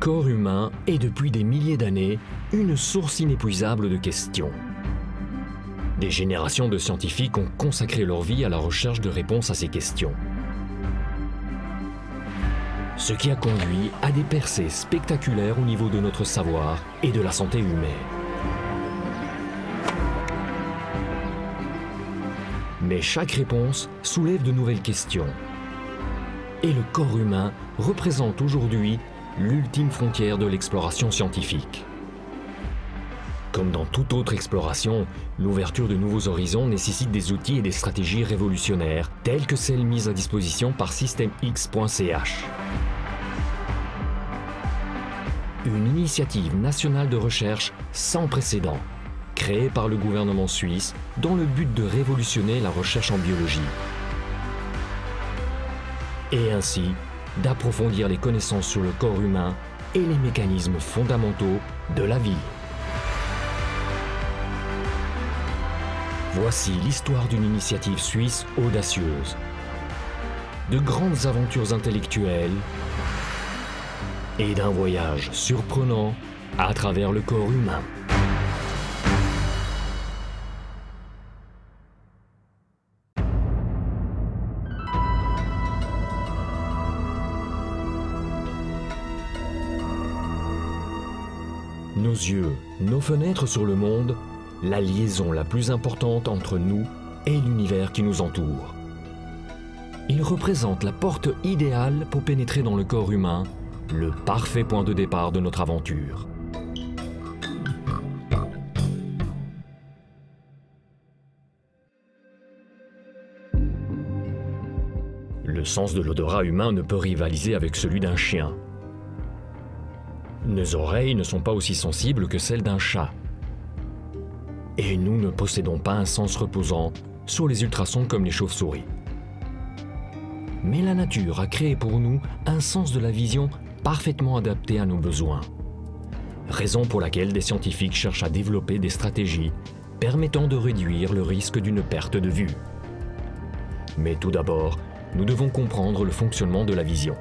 le corps humain est depuis des milliers d'années une source inépuisable de questions. Des générations de scientifiques ont consacré leur vie à la recherche de réponses à ces questions. Ce qui a conduit à des percées spectaculaires au niveau de notre savoir et de la santé humaine. Mais chaque réponse soulève de nouvelles questions. Et le corps humain représente aujourd'hui l'ultime frontière de l'exploration scientifique. Comme dans toute autre exploration, l'ouverture de nouveaux horizons nécessite des outils et des stratégies révolutionnaires, telles que celles mises à disposition par systemx.ch. Une initiative nationale de recherche sans précédent, créée par le gouvernement suisse dans le but de révolutionner la recherche en biologie. Et ainsi, d'approfondir les connaissances sur le corps humain et les mécanismes fondamentaux de la vie. Voici l'histoire d'une initiative suisse audacieuse. De grandes aventures intellectuelles et d'un voyage surprenant à travers le corps humain. Nos yeux, nos fenêtres sur le monde, la liaison la plus importante entre nous et l'univers qui nous entoure. Ils représentent la porte idéale pour pénétrer dans le corps humain, le parfait point de départ de notre aventure. Le sens de l'odorat humain ne peut rivaliser avec celui d'un chien. Nos oreilles ne sont pas aussi sensibles que celles d'un chat. Et nous ne possédons pas un sens reposant sur les ultrasons comme les chauves-souris. Mais la nature a créé pour nous un sens de la vision parfaitement adapté à nos besoins. Raison pour laquelle des scientifiques cherchent à développer des stratégies permettant de réduire le risque d'une perte de vue. Mais tout d'abord, nous devons comprendre le fonctionnement de la vision.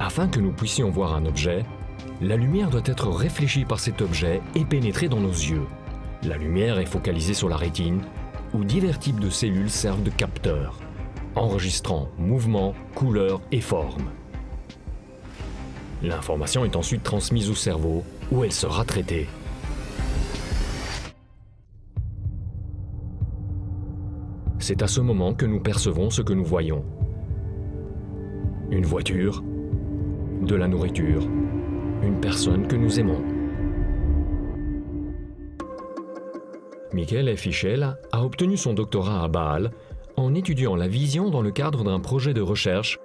Afin que nous puissions voir un objet, la lumière doit être réfléchie par cet objet et pénétrer dans nos yeux. La lumière est focalisée sur la rétine, où divers types de cellules servent de capteurs, enregistrant mouvements, couleurs et formes. L'information est ensuite transmise au cerveau, où elle sera traitée. C'est à ce moment que nous percevons ce que nous voyons. Une voiture, de la nourriture, une personne que nous aimons. Michael Fischel a obtenu son doctorat à Bâle en étudiant la vision dans le cadre d'un projet de recherche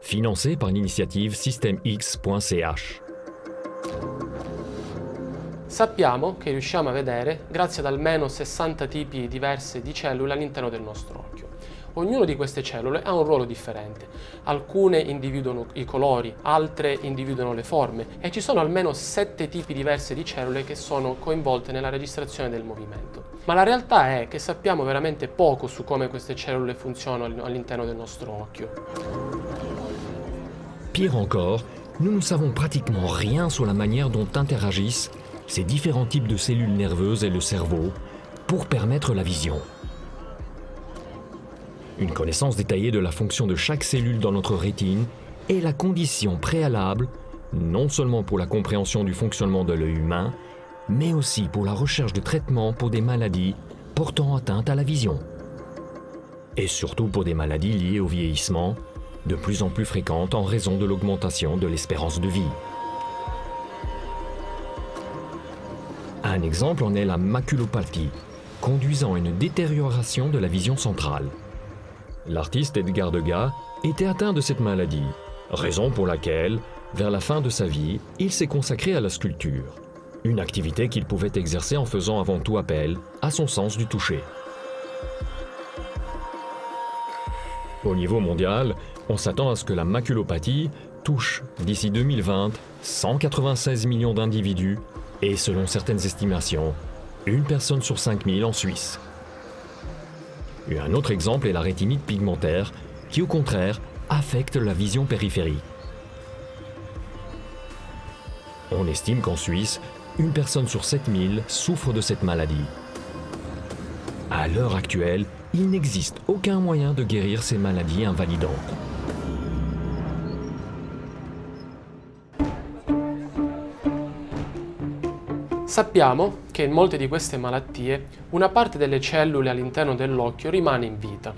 financé par l'initiative systemx.ch. Sappiamo che riusciamo a vedere grazie ad almeno 60 tipi diversi di cellule all'interno del nostro occhio. Ognuno di queste cellule ha un ruolo differente. Alcune individuano i colori, altre individuano le forme e ci sono almeno sette tipi diversi di cellule che sono coinvolte nella registrazione del movimento. Ma la realtà è che sappiamo veramente poco su come queste cellule funzionano all'interno del nostro occhio. Pire encore, nous ne savons pratiquement rien sur la manière dont interagissent ces différents types de cellules nerveuses et le cerveau pour permettre la vision. Une connaissance détaillée de la fonction de chaque cellule dans notre rétine est la condition préalable non seulement pour la compréhension du fonctionnement de l'œil humain, mais aussi pour la recherche de traitements pour des maladies portant atteinte à la vision. Et surtout pour des maladies liées au vieillissement, de plus en plus fréquentes en raison de l'augmentation de l'espérance de vie. Un exemple en est la maculopathie, conduisant à une détérioration de la vision centrale. L'artiste Edgar Degas était atteint de cette maladie, raison pour laquelle, vers la fin de sa vie, il s'est consacré à la sculpture, une activité qu'il pouvait exercer en faisant avant tout appel à son sens du toucher. Au niveau mondial, on s'attend à ce que la maculopathie touche d'ici 2020 196 millions d'individus et selon certaines estimations, une personne sur 5000 en Suisse. Un autre exemple est la rétinite pigmentaire, qui au contraire affecte la vision périphérique. On estime qu'en Suisse, une personne sur 7000 souffre de cette maladie. À l'heure actuelle, il n'existe aucun moyen de guérir ces maladies invalidantes. Sappiamo che in molte di queste malattie una parte delle cellule all'interno dell'occhio rimane in vita.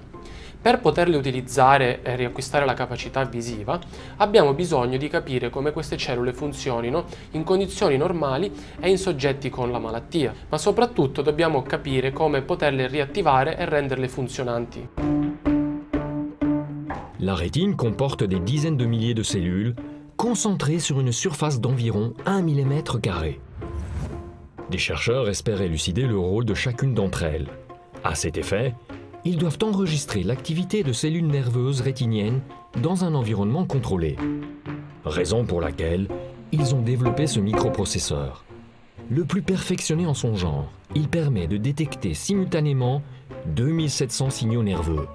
Per poterle utilizzare e riacquistare la capacità visiva, abbiamo bisogno di capire come queste cellule funzionino in condizioni normali e in soggetti con la malattia, ma soprattutto dobbiamo capire come poterle riattivare e renderle funzionanti. La rétine comporte des dizaines de milliers de cellules concentrées sur une surface d'environ 1 mm. Des chercheurs espèrent élucider le rôle de chacune d'entre elles. À cet effet, ils doivent enregistrer l'activité de cellules nerveuses rétiniennes dans un environnement contrôlé. Raison pour laquelle ils ont développé ce microprocesseur. Le plus perfectionné en son genre, il permet de détecter simultanément 2700 signaux nerveux.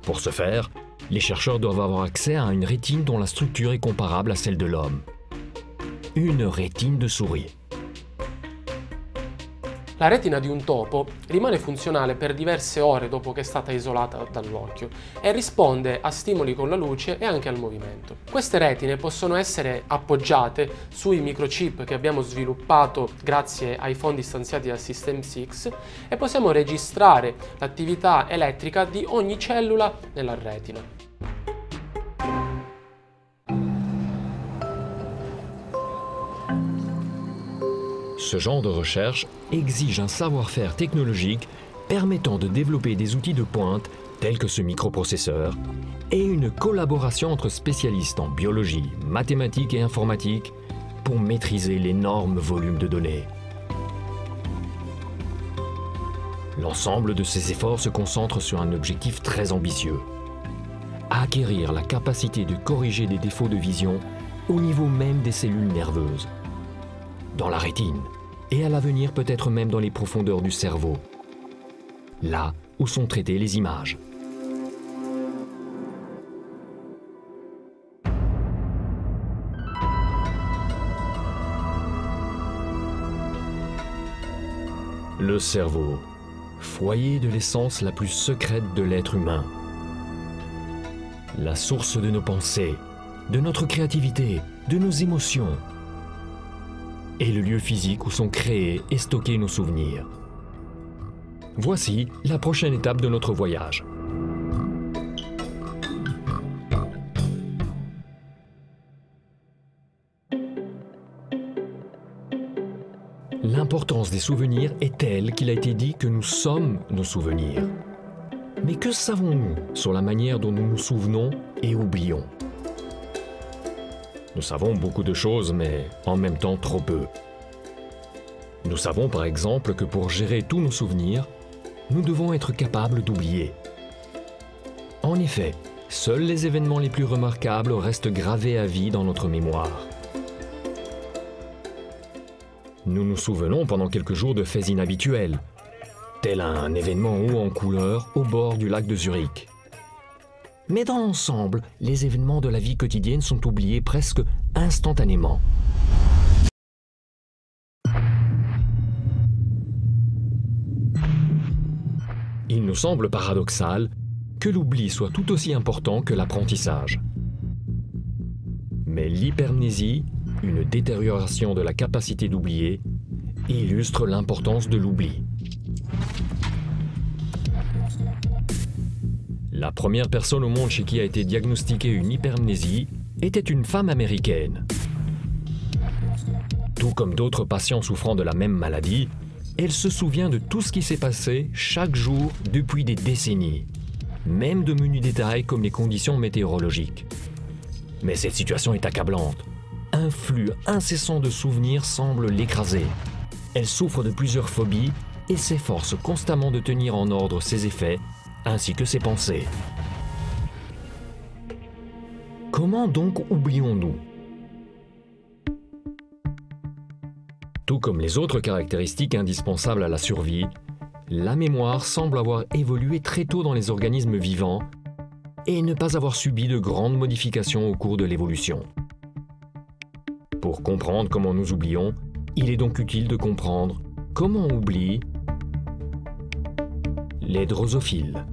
Pour ce faire, les chercheurs doivent avoir accès à une rétine dont la structure est comparable à celle de l'homme une rétine de souris. La retina di un topo rimane funzionale per diverse ore dopo che è stata isolata dall'occhio e risponde a stimoli con la luce e anche al movimento. Queste retine possono essere appoggiate sui microchip che abbiamo sviluppato grazie ai fondi stanziati dal System 6 e possiamo registrare l'attività elettrica di ogni cellula nella retina. Ce genre de recherche exige un savoir-faire technologique permettant de développer des outils de pointe tels que ce microprocesseur et une collaboration entre spécialistes en biologie, mathématiques et informatique pour maîtriser l'énorme volume de données. L'ensemble de ces efforts se concentre sur un objectif très ambitieux. Acquérir la capacité de corriger des défauts de vision au niveau même des cellules nerveuses, dans la rétine, et à l'avenir peut-être même dans les profondeurs du cerveau, là où sont traitées les images. Le cerveau, foyer de l'essence la plus secrète de l'être humain. La source de nos pensées, de notre créativité, de nos émotions, et le lieu physique où sont créés et stockés nos souvenirs. Voici la prochaine étape de notre voyage. L'importance des souvenirs est telle qu'il a été dit que nous sommes nos souvenirs. Mais que savons-nous sur la manière dont nous nous souvenons et oublions? Nous savons beaucoup de choses, mais en même temps trop peu. Nous savons par exemple que pour gérer tous nos souvenirs, nous devons être capables d'oublier. En effet, seuls les événements les plus remarquables restent gravés à vie dans notre mémoire. Nous nous souvenons pendant quelques jours de faits inhabituels, tel un événement haut en couleur au bord du lac de Zurich. Mais dans l'ensemble, les événements de la vie quotidienne sont oubliés presque instantanément. Il nous semble paradoxal que l'oubli soit tout aussi important que l'apprentissage. Mais l'hypermnésie, une détérioration de la capacité d'oublier, illustre l'importance de l'oubli. La première personne au monde chez qui a été diagnostiquée une hypermnésie était une femme américaine. Tout comme d'autres patients souffrant de la même maladie, elle se souvient de tout ce qui s'est passé chaque jour depuis des décennies, même de menus détails comme les conditions météorologiques. Mais cette situation est accablante. Un flux incessant de souvenirs semble l'écraser. Elle souffre de plusieurs phobies et s'efforce constamment de tenir en ordre ses effets ainsi que ses pensées. Comment donc oublions-nous? Tout comme les autres caractéristiques indispensables à la survie, la mémoire semble avoir évolué très tôt dans les organismes vivants et ne pas avoir subi de grandes modifications au cours de l'évolution. Pour comprendre comment nous oublions, il est donc utile de comprendre comment on oublie les drosophiles.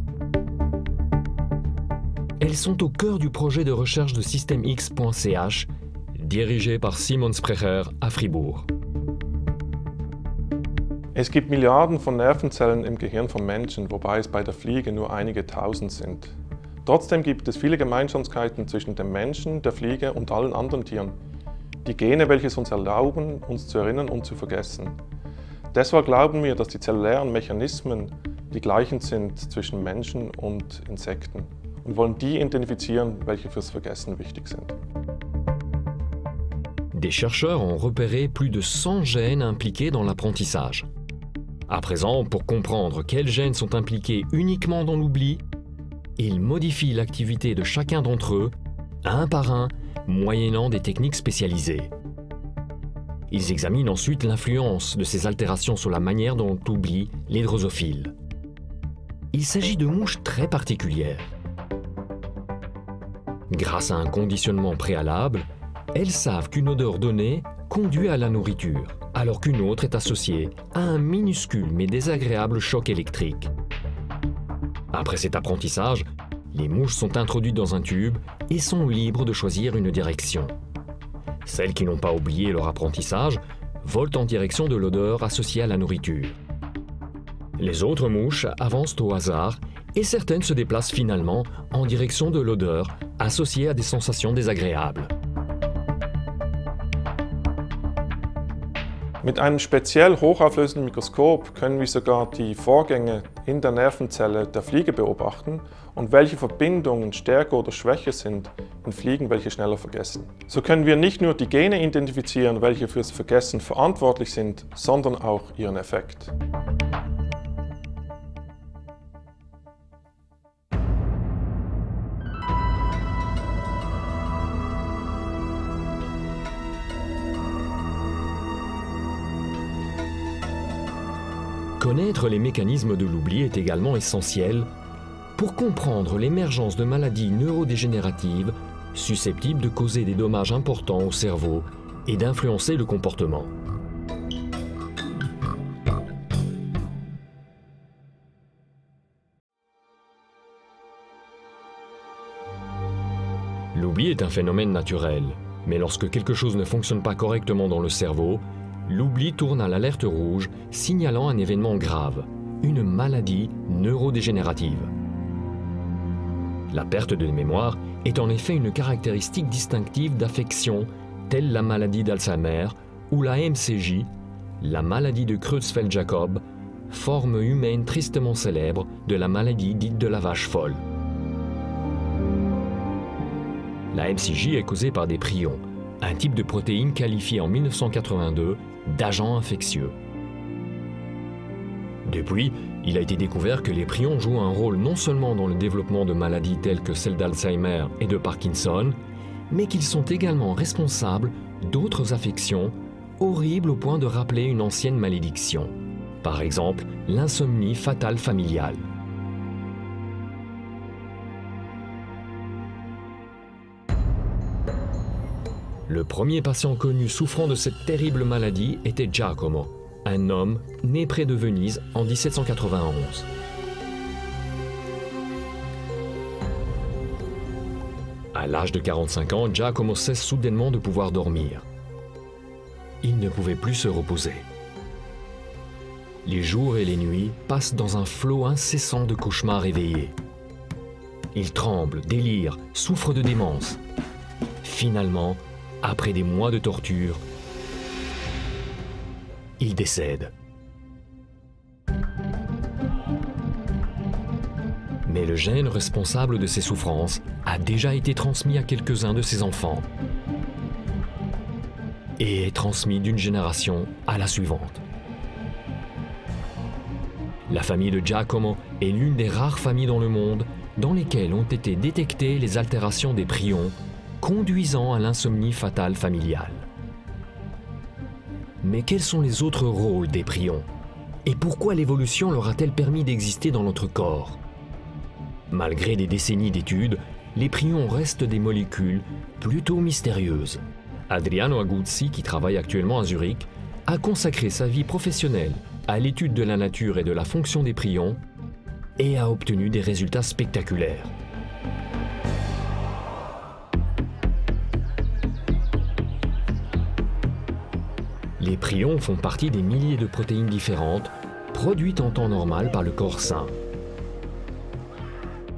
Elles sont au cœur du projet de recherche de systèmex.ch, dirigé par Simon Sprecher à Fribourg. Es gibt Milliarden von Nervenzellen im Gehirn von Menschen, wobei es bei der Fliege nur einige tausend sind. Trotzdem gibt es viele Gemeinsamkeiten zwischen dem Menschen, der Fliege und allen anderen Tieren. Die Gene, welche es uns erlauben, uns zu erinnern und zu vergessen. Deshalb glauben wir, dass die zellulären Mechanismen die gleichen sind zwischen Menschen und Insekten und wollen die identifizieren, welche fürs Vergessen wichtig sind. Des chercheurs ont repéré plus de 100 gènes impliqués dans l'apprentissage. À présent, pour comprendre quels gènes sont impliqués uniquement dans l'oubli, ils modifient l'activité de chacun d'entre eux, un par un, moyennant des techniques spécialisées. Ils examinent ensuite l'influence de ces altérations sur la manière dont on oublie les drosophiles. Il s'agit de mouches très particulières. Grâce à un conditionnement préalable, elles savent qu'une odeur donnée conduit à la nourriture alors qu'une autre est associée à un minuscule mais désagréable choc électrique. Après cet apprentissage, les mouches sont introduites dans un tube et sont libres de choisir une direction. Celles qui n'ont pas oublié leur apprentissage volent en direction de l'odeur associée à la nourriture. Les autres mouches avancent au hasard et certaines se déplacent finalement en direction de l'odeur associée à des sensations désagréables. Mit einem speziell hochauflösenden Mikroskop können wir sogar die Vorgänge in der Nervenzelle der Fliege beobachten und welche Verbindungen stärker oder schwächer sind in Fliegen, welche schneller vergessen. So können wir nicht nur die Gene identifizieren, welche fürs Vergessen verantwortlich sind, sondern auch ihren Effekt. Connaître les mécanismes de l'oubli est également essentiel pour comprendre l'émergence de maladies neurodégénératives susceptibles de causer des dommages importants au cerveau et d'influencer le comportement. L'oubli est un phénomène naturel, mais lorsque quelque chose ne fonctionne pas correctement dans le cerveau, l'oubli tourne à l'alerte rouge, signalant un événement grave, une maladie neurodégénérative. La perte de mémoire est en effet une caractéristique distinctive d'affections telles la maladie d'Alzheimer ou la MCJ, la maladie de Creutzfeldt-Jacob, forme humaine tristement célèbre de la maladie dite de la vache folle. La MCJ est causée par des prions, un type de protéine qualifié en 1982 d'agents infectieux. Depuis, il a été découvert que les prions jouent un rôle non seulement dans le développement de maladies telles que celles d'Alzheimer et de Parkinson, mais qu'ils sont également responsables d'autres affections horribles au point de rappeler une ancienne malédiction. Par exemple, l'insomnie fatale familiale. Le premier patient connu souffrant de cette terrible maladie était Giacomo, un homme né près de Venise en 1791. À l'âge de 45 ans, Giacomo cesse soudainement de pouvoir dormir. Il ne pouvait plus se reposer. Les jours et les nuits passent dans un flot incessant de cauchemars éveillés. Il tremble, délire, souffre de démence. Finalement, après des mois de torture, il décède. Mais le gène responsable de ses souffrances a déjà été transmis à quelques-uns de ses enfants et est transmis d'une génération à la suivante. La famille de Giacomo est l'une des rares familles dans le monde dans lesquelles ont été détectées les altérations des prions conduisant à l'insomnie fatale familiale. Mais quels sont les autres rôles des prions? Et pourquoi l'évolution leur a-t-elle permis d'exister dans notre corps? Malgré des décennies d'études, les prions restent des molécules plutôt mystérieuses. Adriano Aguzzi, qui travaille actuellement à Zurich, a consacré sa vie professionnelle à l'étude de la nature et de la fonction des prions et a obtenu des résultats spectaculaires. Les prions font partie des milliers de protéines différentes produites en temps normal par le corps sain.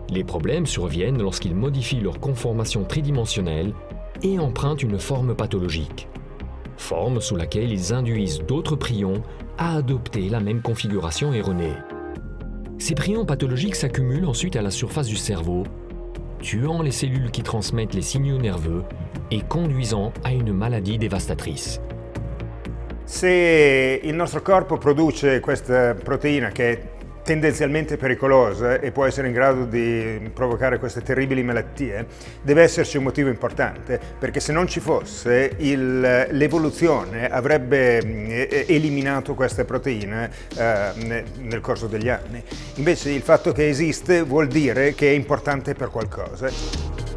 Les problèmes surviennent lorsqu'ils modifient leur conformation tridimensionnelle et empruntent une forme pathologique, forme sous laquelle ils induisent d'autres prions à adopter la même configuration erronée. Ces prions pathologiques s'accumulent ensuite à la surface du cerveau, tuant les cellules qui transmettent les signaux nerveux et conduisant à une maladie dévastatrice. Se il nostro corpo produce questa proteina che è tendenzialmente pericolosa e può essere in grado di provocare queste terribili malattie, deve esserci un motivo importante, perché se non ci fosse l'evoluzione avrebbe eh, eliminato queste proteine eh, nel corso degli anni. Invece il fatto che esiste vuol dire che è importante per qualcosa.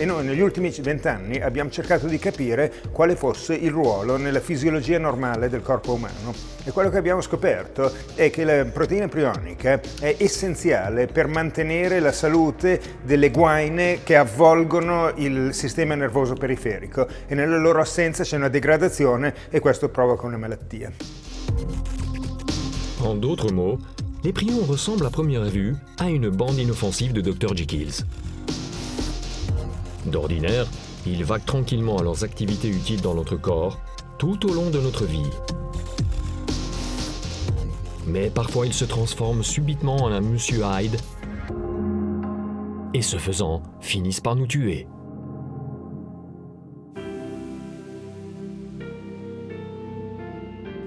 E noi negli ultimi vent'anni abbiamo cercato di capire quale fosse il ruolo nella fisiologia normale del corpo umano e quello che abbiamo scoperto è che la proteina prionica è essenziale per mantenere la salute delle guaine che avvolgono il sistema nervoso periferico e nella loro assenza c'è una degradazione e questo provoca una malattia. En d'autres mots, les prions ressemblent à première vue à une bande inoffensive de Dr. Jekyll's. D'ordinaire, ils vaguent tranquillement à leurs activités utiles dans notre corps tout au long de notre vie. Mais parfois ils se transforment subitement en un Monsieur Hyde et ce faisant finissent par nous tuer.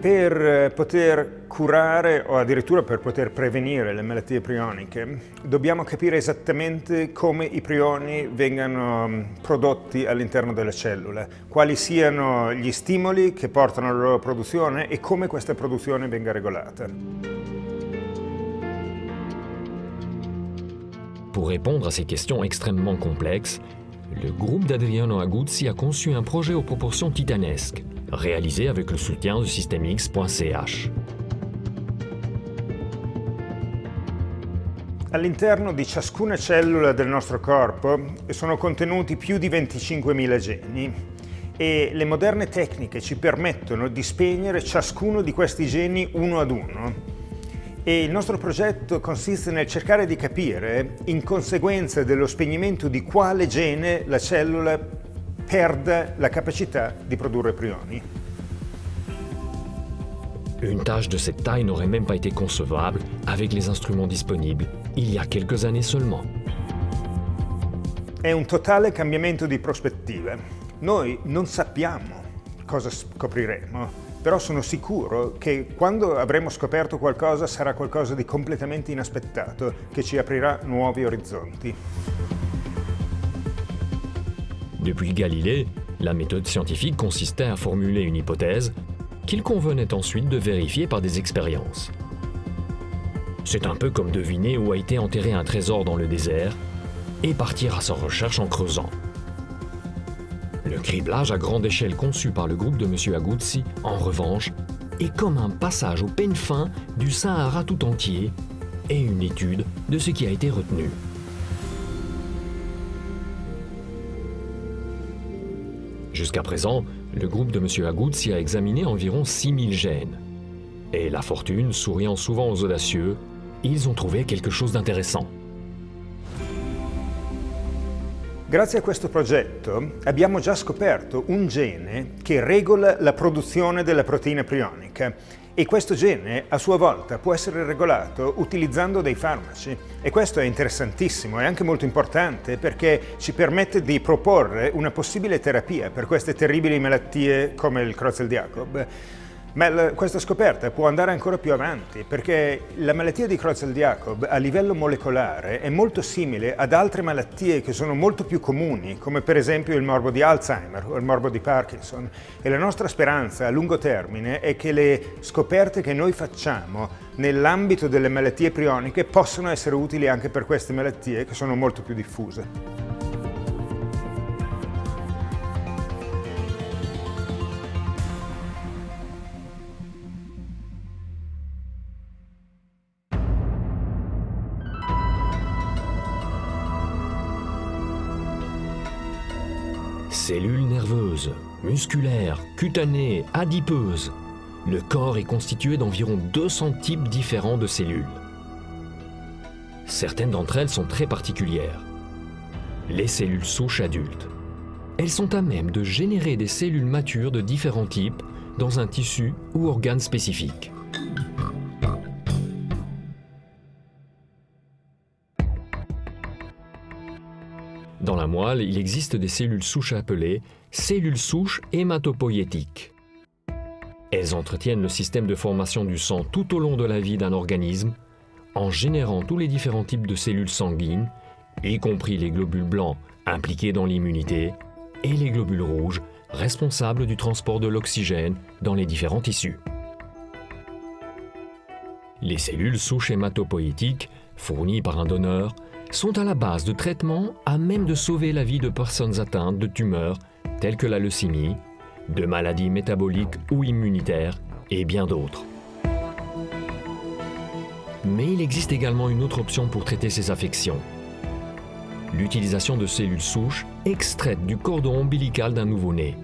Per poter curare o addirittura per poter prevenire le malattie prioniche dobbiamo capire esattamente come i prioni vengano mm, prodotti all'interno delle cellule, quali siano gli stimoli che portano alla loro produzione e come questa produzione venga regolata. Pour répondre à ces questions extrêmement complexes, le groupe d'Adriano Aguzzi a conçu un projet aux proportions titanesques réalisé avec le soutien de systemx.ch. All'interno di ciascuna cellula del nostro corpo sono contenuti più di 25.000 geni e le moderne tecniche ci permettono di spegnere ciascuno di questi geni uno ad uno. E il nostro progetto consiste nel cercare di capire, in conseguenza dello spegnimento di quale gene la cellula perde la capacità di produrre prioni. Une tâche de cette taille n'aurait même pas été concevable avec les instruments disponibles il y a quelques années seulement. È un totale cambiamento di prospettive. Noi non sappiamo cosa scopriremo, però sono sicuro che quando avremo scoperto qualcosa sarà qualcosa di completamente inaspettato che ci aprirà nuovi orizzonti. Depuis Galilée, la méthode scientifique consistait à formuler une hypothèse qu'il convenait ensuite de vérifier par des expériences. C'est un peu comme deviner où a été enterré un trésor dans le désert et partir à sa recherche en creusant. Le criblage à grande échelle conçu par le groupe de M. Aguzzi, en revanche, est comme un passage au peigne fin du Sahara tout entier et une étude de ce qui a été retenu. Jusqu'à présent, le groupe de M. Aguzzi a examiné environ 6000 gènes. Et la fortune souriant souvent aux audacieux, ils ont trouvé quelque chose d'intéressant. Grazie a questo progetto abbiamo già scoperto un gene che regola la produzione della proteina prionica e questo gene a sua volta può essere regolato utilizzando dei farmaci e questo è interessantissimo e anche molto importante perché ci permette di proporre una possibile terapia per queste terribili malattie come il Creutzfeldt-Jakob. Ma questa scoperta può andare ancora più avanti perché la malattia di Creutzfeldt-Jakob a livello molecolare è molto simile ad altre malattie che sono molto più comuni, come per esempio il morbo di Alzheimer o il morbo di Parkinson. E la nostra speranza a lungo termine è che le scoperte che noi facciamo nell'ambito delle malattie prioniche possano essere utili anche per queste malattie che sono molto più diffuse. Cellules nerveuses, musculaires, cutanées, adipeuses. Le corps est constitué d'environ 200 types différents de cellules. Certaines d'entre elles sont très particulières. Les cellules souches adultes. Elles sont à même de générer des cellules matures de différents types dans un tissu ou organe spécifique. Il existe des cellules souches appelées cellules souches hématopoïétiques. Elles entretiennent le système de formation du sang tout au long de la vie d'un organisme en générant tous les différents types de cellules sanguines, y compris les globules blancs impliqués dans l'immunité et les globules rouges responsables du transport de l'oxygène dans les différents tissus. Les cellules souches hématopoïétiques, fournies par un donneur, sont à la base de traitements à même de sauver la vie de personnes atteintes de tumeurs telles que la leucémie, de maladies métaboliques ou immunitaires et bien d'autres. Mais il existe également une autre option pour traiter ces affections. L'utilisation de cellules souches extraites du cordon ombilical d'un nouveau-né.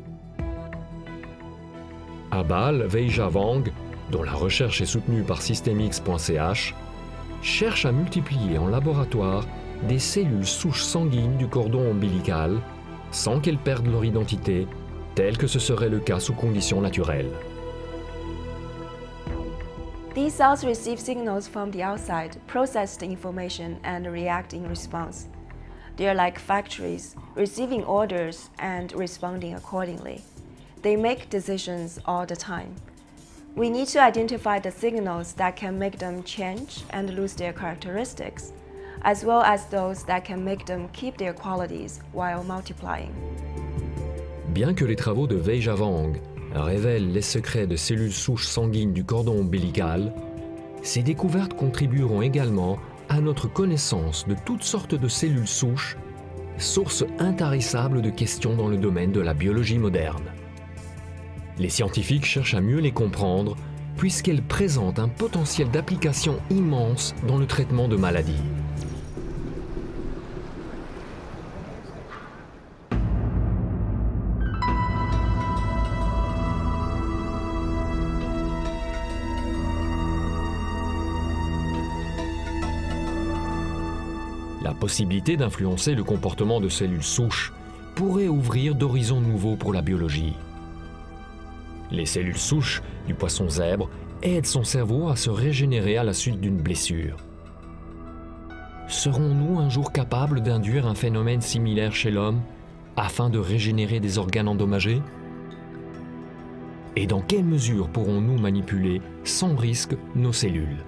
Abal Veijavang, dont la recherche est soutenue par Systemix.ch, cherche à multiplier en laboratoire des cellules souches sanguines du cordon ombilical sans qu'elles perdent leur identité, tel que ce serait le cas sous conditions naturelles. These cells receive signals from the outside, process the information, and react in response. They are like factories, receiving orders and responding accordingly. They make decisions all the time. We need to identify the signals that can make them change and lose their characteristics, as well as those that can make them keep their qualities while multiplying. Bien que les travaux de Veijavang révèlent les secrets de cellules souches sanguines du cordon ombilical, ces découvertes contribueront également à notre connaissance de toutes sortes de cellules souches, source intarissable de questions dans le domaine de la biologie moderne. Les scientifiques cherchent à mieux les comprendre puisqu'elles présentent un potentiel d'application immense dans le traitement de maladies. Possibilité d'influencer le comportement de cellules souches pourrait ouvrir d'horizons nouveaux pour la biologie. Les cellules souches du poisson zèbre aident son cerveau à se régénérer à la suite d'une blessure. Serons-nous un jour capables d'induire un phénomène similaire chez l'homme afin de régénérer des organes endommagés? Et dans quelle mesure pourrons-nous manipuler sans risque nos cellules?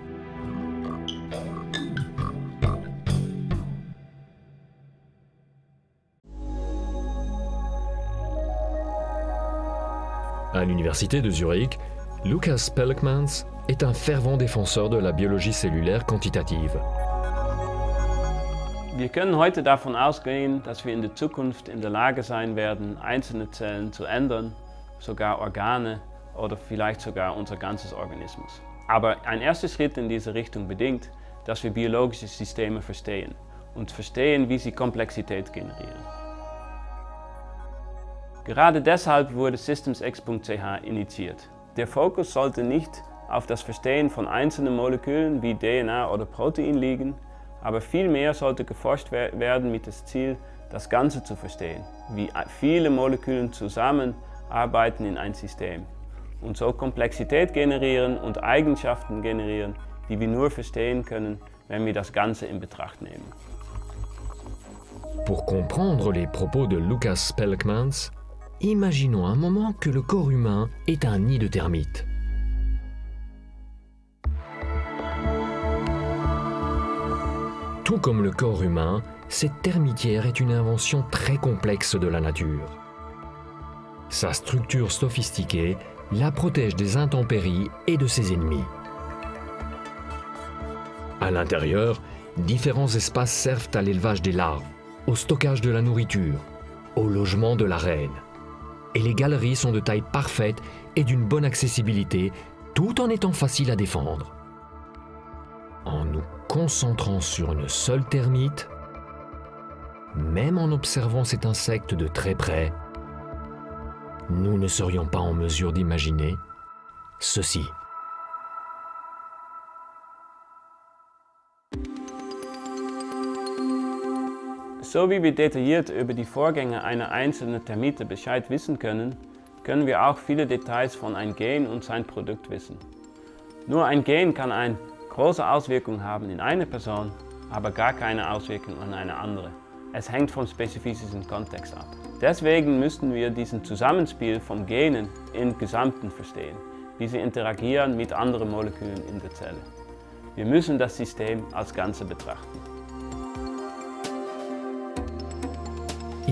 À l'université de Zurich, Lucas Pelkmans est un fervent défenseur de la biologie cellulaire quantitative. Wir können heute davon ausgehen, dass wir in der Zukunft in der Lage sein werden, einzelne Zellen zu ändern, sogar Organe oder vielleicht sogar unser ganzes Organismus. Aber ein erster Schritt in diese Richtung bedingt, dass wir biologische Systeme verstehen und verstehen, wie sie Komplexität generieren. Gerade deshalb wurde SystemsX.ch initiiert. Der Fokus sollte nicht auf das Verstehen von einzelnen Molekülen wie DNA oder Protein liegen, aber vielmehr sollte geforscht werden mit dem Ziel, das Ganze zu verstehen, wie viele Moleküle zusammenarbeiten in ein System und so Komplexität generieren und Eigenschaften generieren, die wir nur verstehen können, wenn wir das Ganze in Betracht nehmen. Pour comprendre les propos de Lucas Pelkmans, imaginons un moment que le corps humain est un nid de termites. Tout comme le corps humain, cette termitière est une invention très complexe de la nature. Sa structure sophistiquée la protège des intempéries et de ses ennemis. À l'intérieur, différents espaces servent à l'élevage des larves, au stockage de la nourriture, au logement de la reine. Et les galeries sont de taille parfaite et d'une bonne accessibilité, tout en étant faciles à défendre. En nous concentrant sur une seule termite, même en observant cet insecte de très près, nous ne serions pas en mesure d'imaginer ceci. So wie wir detailliert über die Vorgänge einer einzelnen Termite Bescheid wissen können, können wir auch viele Details von einem Gen und sein Produkt wissen. Nur ein Gen kann eine große Auswirkung haben in einer Person, aber gar keine Auswirkung an eine andere. Es hängt vom spezifischen Kontext ab. Deswegen müssen wir diesen Zusammenspiel von Genen im Gesamten verstehen, wie sie interagieren mit anderen Molekülen in der Zelle. Wir müssen das System als Ganze betrachten.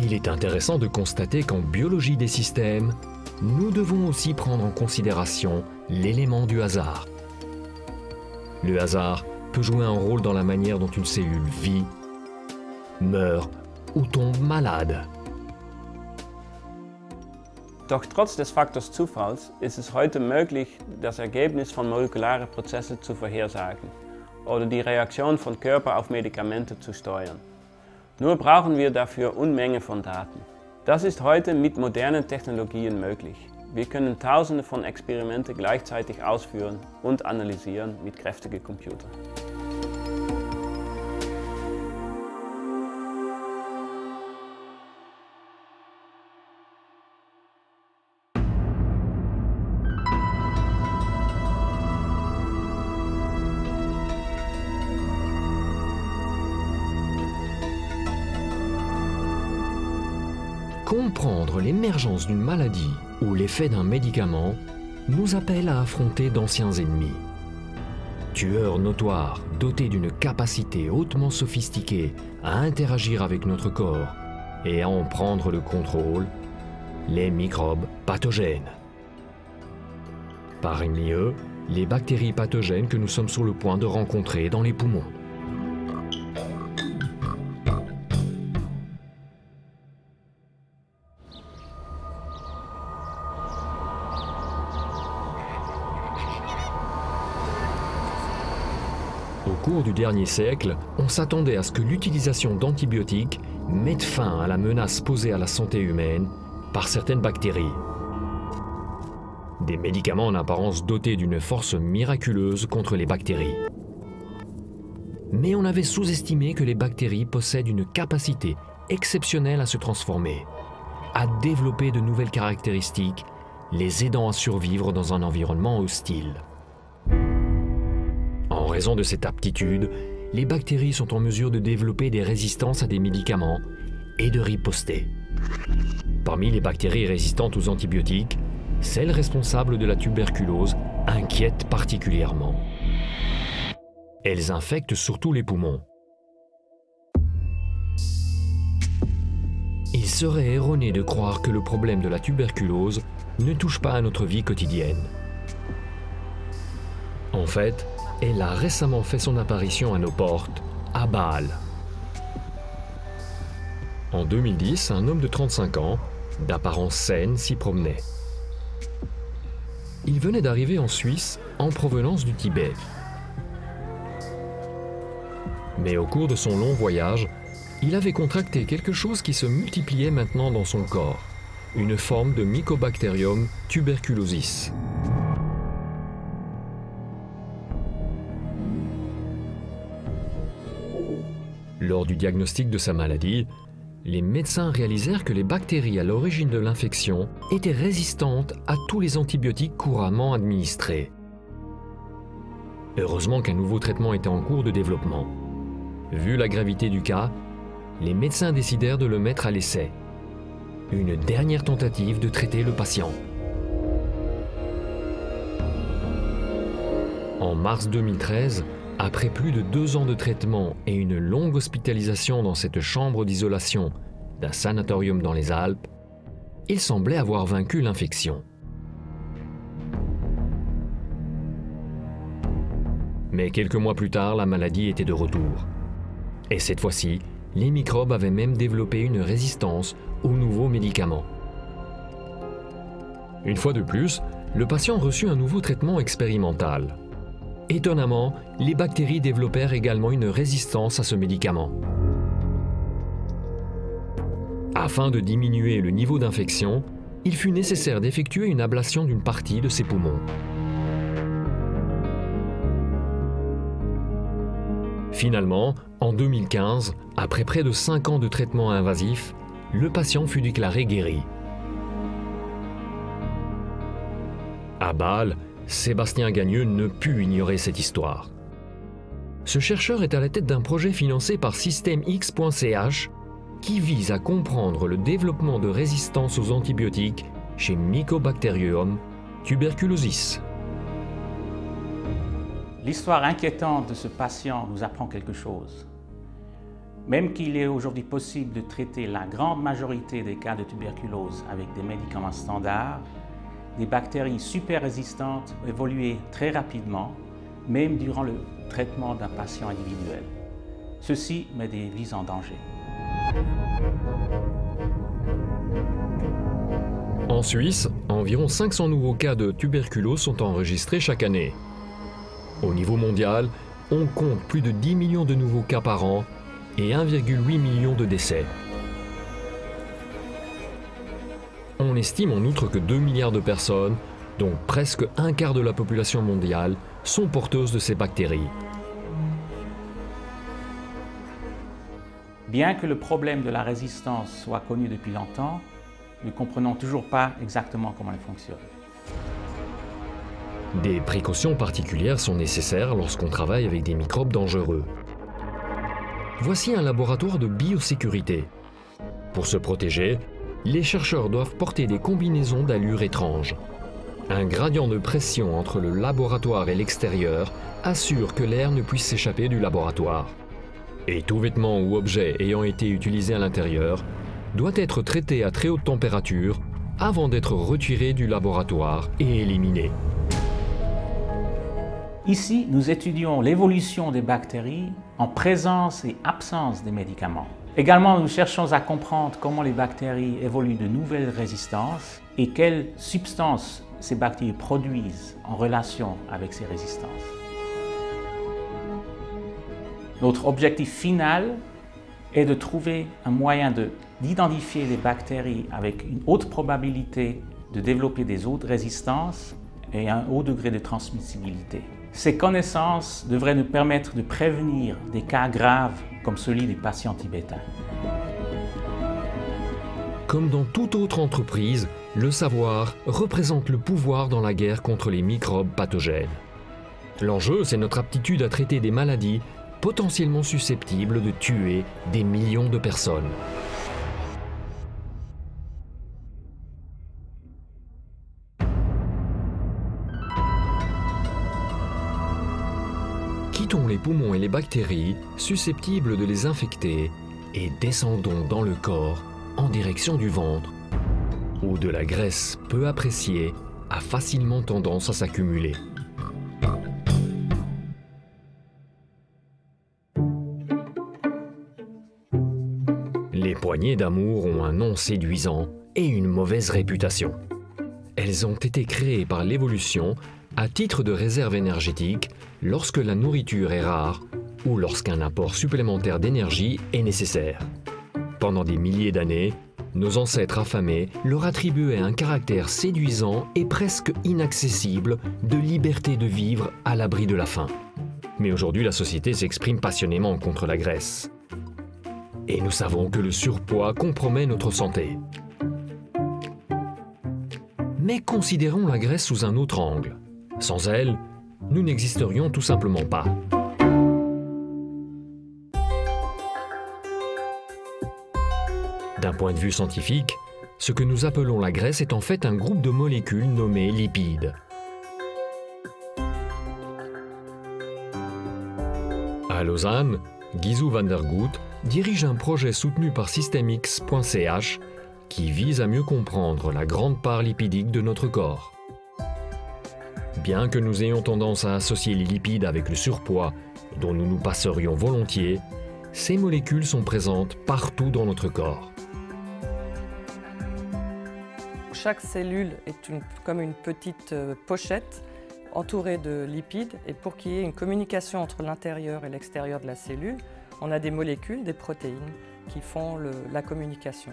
Il est intéressant de constater qu'en biologie des systèmes, nous devons aussi prendre en considération l'élément du hasard. Le hasard peut jouer un rôle dans la manière dont une cellule vit, meurt ou tombe malade. Doch trotz des Faktors Zufalls ist es heute möglich, das Ergebnis von molekularen Prozessen zu vorhersagen oder die Reaktion von Körper auf Medikamente zu steuern. Nur brauchen wir dafür Unmenge von Daten. Das ist heute mit modernen Technologien möglich. Wir können tausende von Experimente gleichzeitig ausführen und analysieren mit kräftigen Computern. Comprendre l'émergence d'une maladie ou l'effet d'un médicament nous appelle à affronter d'anciens ennemis. Tueurs notoires dotés d'une capacité hautement sophistiquée à interagir avec notre corps et à en prendre le contrôle, les microbes pathogènes. Parmi eux, les bactéries pathogènes que nous sommes sur le point de rencontrer dans les poumons. Cours du dernier siècle, on s'attendait à ce que l'utilisation d'antibiotiques mette fin à la menace posée à la santé humaine par certaines bactéries. Des médicaments en apparence dotés d'une force miraculeuse contre les bactéries. Mais on avait sous-estimé que les bactéries possèdent une capacité exceptionnelle à se transformer, à développer de nouvelles caractéristiques, les aidant à survivre dans un environnement hostile. En raison de cette aptitude, les bactéries sont en mesure de développer des résistances à des médicaments et de riposter. Parmi les bactéries résistantes aux antibiotiques, celles responsables de la tuberculose inquiètent particulièrement. Elles infectent surtout les poumons. Il serait erroné de croire que le problème de la tuberculose ne touche pas à notre vie quotidienne. En fait, elle a récemment fait son apparition à nos portes, à Bâle. En 2010, un homme de 35 ans, d'apparence saine, s'y promenait. Il venait d'arriver en Suisse en provenance du Tibet. Mais au cours de son long voyage, il avait contracté quelque chose qui se multipliait maintenant dans son corps, une forme de Mycobacterium tuberculosis. Lors du diagnostic de sa maladie, les médecins réalisèrent que les bactéries à l'origine de l'infection étaient résistantes à tous les antibiotiques couramment administrés. Heureusement qu'un nouveau traitement était en cours de développement. Vu la gravité du cas, les médecins décidèrent de le mettre à l'essai. Une dernière tentative de traiter le patient. En mars 2013, après plus de deux ans de traitement et une longue hospitalisation dans cette chambre d'isolation d'un sanatorium dans les Alpes, il semblait avoir vaincu l'infection. Mais quelques mois plus tard, la maladie était de retour. Et cette fois-ci, les microbes avaient même développé une résistance aux nouveaux médicaments. Une fois de plus, le patient reçut un nouveau traitement expérimental. Étonnamment, les bactéries développèrent également une résistance à ce médicament. Afin de diminuer le niveau d'infection, il fut nécessaire d'effectuer une ablation d'une partie de ses poumons. Finalement, en 2015, après près de 5 ans de traitement invasif, le patient fut déclaré guéri. À Bâle, Sébastien Gagneux ne put ignorer cette histoire. Ce chercheur est à la tête d'un projet financé par SystemX.ch qui vise à comprendre le développement de résistance aux antibiotiques chez Mycobacterium tuberculosis. L'histoire inquiétante de ce patient nous apprend quelque chose. Même qu'il est aujourd'hui possible de traiter la grande majorité des cas de tuberculose avec des médicaments standards, des bactéries super résistantes évoluent très rapidement, même durant le traitement d'un patient individuel. Ceci met des vies en danger. En Suisse, environ 500 nouveaux cas de tuberculose sont enregistrés chaque année. Au niveau mondial, on compte plus de 10 millions de nouveaux cas par an et 1,8 million de décès. Estime en outre que 2 milliards de personnes, dont presque un quart de la population mondiale, sont porteuses de ces bactéries. Bien que le problème de la résistance soit connu depuis longtemps, nous ne comprenons toujours pas exactement comment elle fonctionne. Des précautions particulières sont nécessaires lorsqu'on travaille avec des microbes dangereux. Voici un laboratoire de biosécurité. Pour se protéger, les chercheurs doivent porter des combinaisons d'allure étranges. Un gradient de pression entre le laboratoire et l'extérieur assure que l'air ne puisse s'échapper du laboratoire. Et tout vêtement ou objet ayant été utilisé à l'intérieur doit être traité à très haute température avant d'être retiré du laboratoire et éliminé. Ici, nous étudions l'évolution des bactéries en présence et absence des médicaments. Également, nous cherchons à comprendre comment les bactéries évoluent de nouvelles résistances et quelles substances ces bactéries produisent en relation avec ces résistances. Notre objectif final est de trouver un moyen d'identifier les bactéries avec une haute probabilité de développer des hautes résistances et un haut degré de transmissibilité. Ces connaissances devraient nous permettre de prévenir des cas graves comme celui des patients tibétains. Comme dans toute autre entreprise, le savoir représente le pouvoir dans la guerre contre les microbes pathogènes. L'enjeu, c'est notre aptitude à traiter des maladies potentiellement susceptibles de tuer des millions de personnes. Les poumons et les bactéries susceptibles de les infecter et descendons dans le corps en direction du ventre, où de la graisse peu appréciée a facilement tendance à s'accumuler. Les poignées d'amour ont un nom séduisant et une mauvaise réputation. Elles ont été créées par l'évolution à titre de réserve énergétique lorsque la nourriture est rare ou lorsqu'un apport supplémentaire d'énergie est nécessaire. Pendant des milliers d'années, nos ancêtres affamés leur attribuaient un caractère séduisant et presque inaccessible de liberté de vivre à l'abri de la faim. Mais aujourd'hui, la société s'exprime passionnément contre la graisse. Et nous savons que le surpoids compromet notre santé. Mais considérons la graisse sous un autre angle. Sans elle, nous n'existerions tout simplement pas. D'un point de vue scientifique, ce que nous appelons la graisse est en fait un groupe de molécules nommées lipides. À Lausanne, Gizou van der Goot dirige un projet soutenu par Systemix.ch qui vise à mieux comprendre la grande part lipidique de notre corps. Bien que nous ayons tendance à associer les lipides avec le surpoids, dont nous nous passerions volontiers, ces molécules sont présentes partout dans notre corps. Chaque cellule est comme une petite euh, pochette entourée de lipides et pour qu'il y ait une communication entre l'intérieur et l'extérieur de la cellule, on a des molécules, des protéines qui font la communication.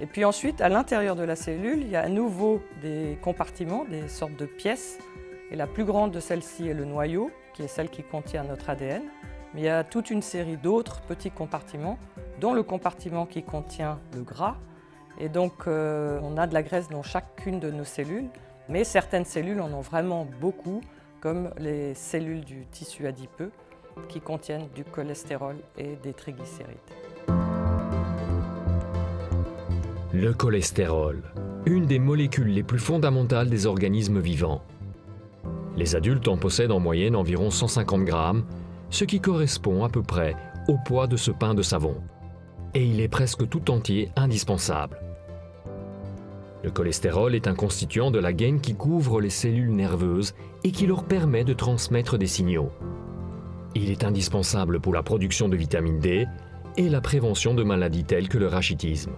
Et puis ensuite, à l'intérieur de la cellule, il y a à nouveau des compartiments, des sortes de pièces. Et la plus grande de celles-ci est le noyau, qui est celle qui contient notre ADN. Mais il y a toute une série d'autres petits compartiments, dont le compartiment qui contient le gras. Et donc, euh, on a de la graisse dans chacune de nos cellules, mais certaines cellules en ont vraiment beaucoup, comme les cellules du tissu adipeux, qui contiennent du cholestérol et des triglycérides. Le cholestérol, une des molécules les plus fondamentales des organismes vivants. Les adultes en possèdent en moyenne environ 150 grammes, ce qui correspond à peu près au poids de ce pain de savon. Et il est presque tout entier indispensable. Le cholestérol est un constituant de la gaine qui couvre les cellules nerveuses et qui leur permet de transmettre des signaux. Il est indispensable pour la production de vitamine D et la prévention de maladies telles que le rachitisme.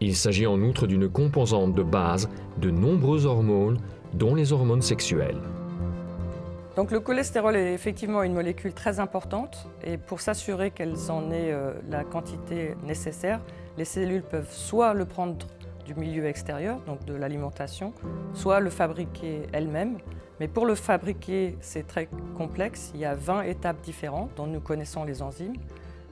Il s'agit en outre d'une composante de base de nombreuses hormones, dont les hormones sexuelles. Donc le cholestérol est effectivement une molécule très importante et pour s'assurer qu'elles en aient euh, la quantité nécessaire, les cellules peuvent soit le prendre du milieu extérieur, donc de l'alimentation, soit le fabriquer elles-mêmes. Mais pour le fabriquer, c'est très complexe. Il y a 20 étapes différentes dont nous connaissons les enzymes.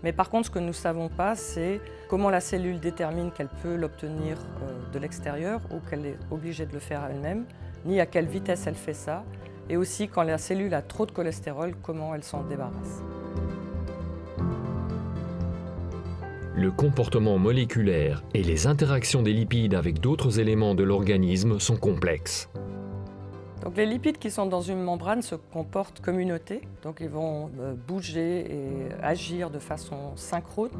Mais par contre, ce que nous ne savons pas, c'est comment la cellule détermine qu'elle peut l'obtenir euh, de l'extérieur ou qu'elle est obligée de le faire elle-même, ni à quelle vitesse elle fait ça, et aussi quand la cellule a trop de cholestérol, comment elle s'en débarrasse. Le comportement moléculaire et les interactions des lipides avec d'autres éléments de l'organisme sont complexes. Donc les lipides qui sont dans une membrane se comportent comme une donc ils vont euh, bouger et agir de façon synchrone.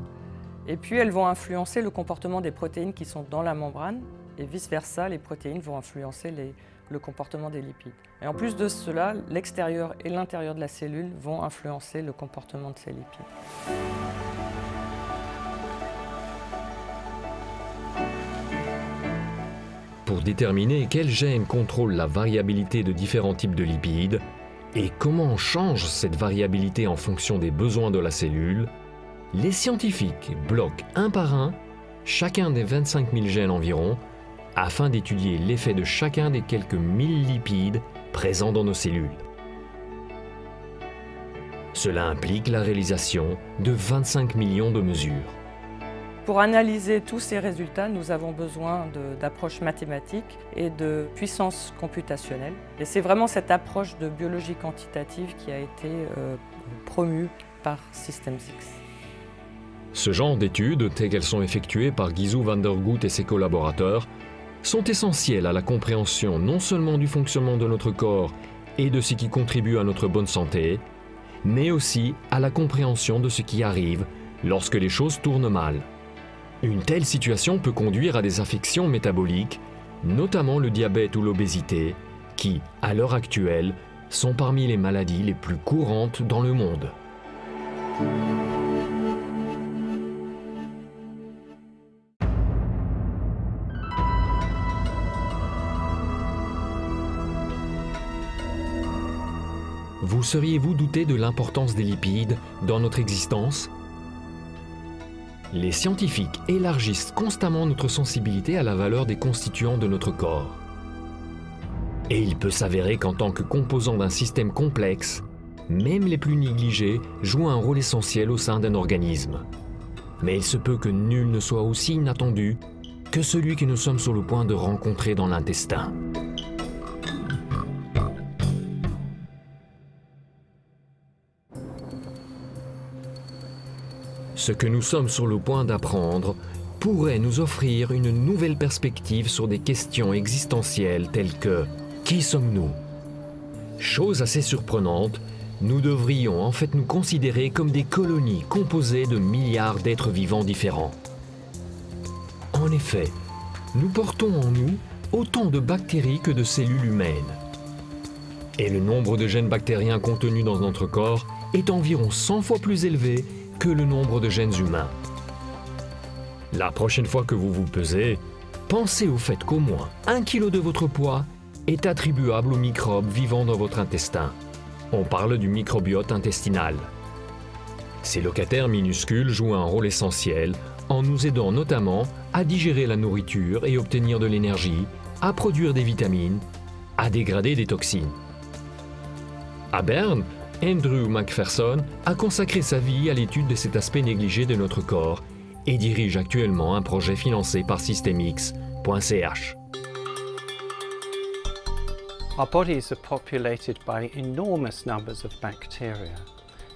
Et puis elles vont influencer le comportement des protéines qui sont dans la membrane et vice-versa, les protéines vont influencer le comportement des lipides. Et en plus de cela, l'extérieur et l'intérieur de la cellule vont influencer le comportement de ces lipides. pour déterminer quel gène contrôle la variabilité de différents types de lipides et comment change cette variabilité en fonction des besoins de la cellule, les scientifiques bloquent un par un chacun des 25 000 gènes environ afin d'étudier l'effet de chacun des quelques 1000 lipides présents dans nos cellules. Cela implique la réalisation de 25 millions de mesures. Pour analyser tous ces résultats, nous avons besoin d'approches mathématiques et de puissance computationnelle. Et c'est vraiment cette approche de biologie quantitative qui a été euh, promue par SystemsX. Ce genre d'études, telles qu'elles sont effectuées par Gizou van der Goot et ses collaborateurs, sont essentielles à la compréhension non seulement du fonctionnement de notre corps et de ce qui contribue à notre bonne santé, mais aussi à la compréhension de ce qui arrive lorsque les choses tournent mal. Une telle situation peut conduire à des affections métaboliques, notamment le diabète ou l'obésité, qui, à l'heure actuelle, sont parmi les maladies les plus courantes dans le monde. Vous seriez-vous douté de l'importance des lipides dans notre existence? Les scientifiques élargissent constamment notre sensibilité à la valeur des constituants de notre corps. Et il peut s'avérer qu'en tant que composant d'un système complexe, même les plus négligés jouent un rôle essentiel au sein d'un organisme. Mais il se peut que nul ne soit aussi inattendu que celui que nous sommes sur le point de rencontrer dans l'intestin. Ce que nous sommes sur le point d'apprendre pourrait nous offrir une nouvelle perspective sur des questions existentielles telles que Qui sommes-nous? Chose assez surprenante, nous devrions en fait nous considérer comme des colonies composées de milliards d'êtres vivants différents. En effet, nous portons en nous autant de bactéries que de cellules humaines. Et le nombre de gènes bactériens contenus dans notre corps est environ 100 fois plus élevé que le nombre de gènes humains. La prochaine fois que vous vous pesez, pensez au fait qu'au moins un kilo de votre poids est attribuable aux microbes vivant dans votre intestin. On parle du microbiote intestinal. Ces locataires minuscules jouent un rôle essentiel en nous aidant notamment à digérer la nourriture et obtenir de l'énergie, à produire des vitamines, à dégrader des toxines. À Berne, Andrew McPherson a consacré sa vie à l'étude de cet aspect négligé de notre corps et dirige actuellement un projet financé par Systemix.ch. Our bodies are populated by enormous numbers of bacteria.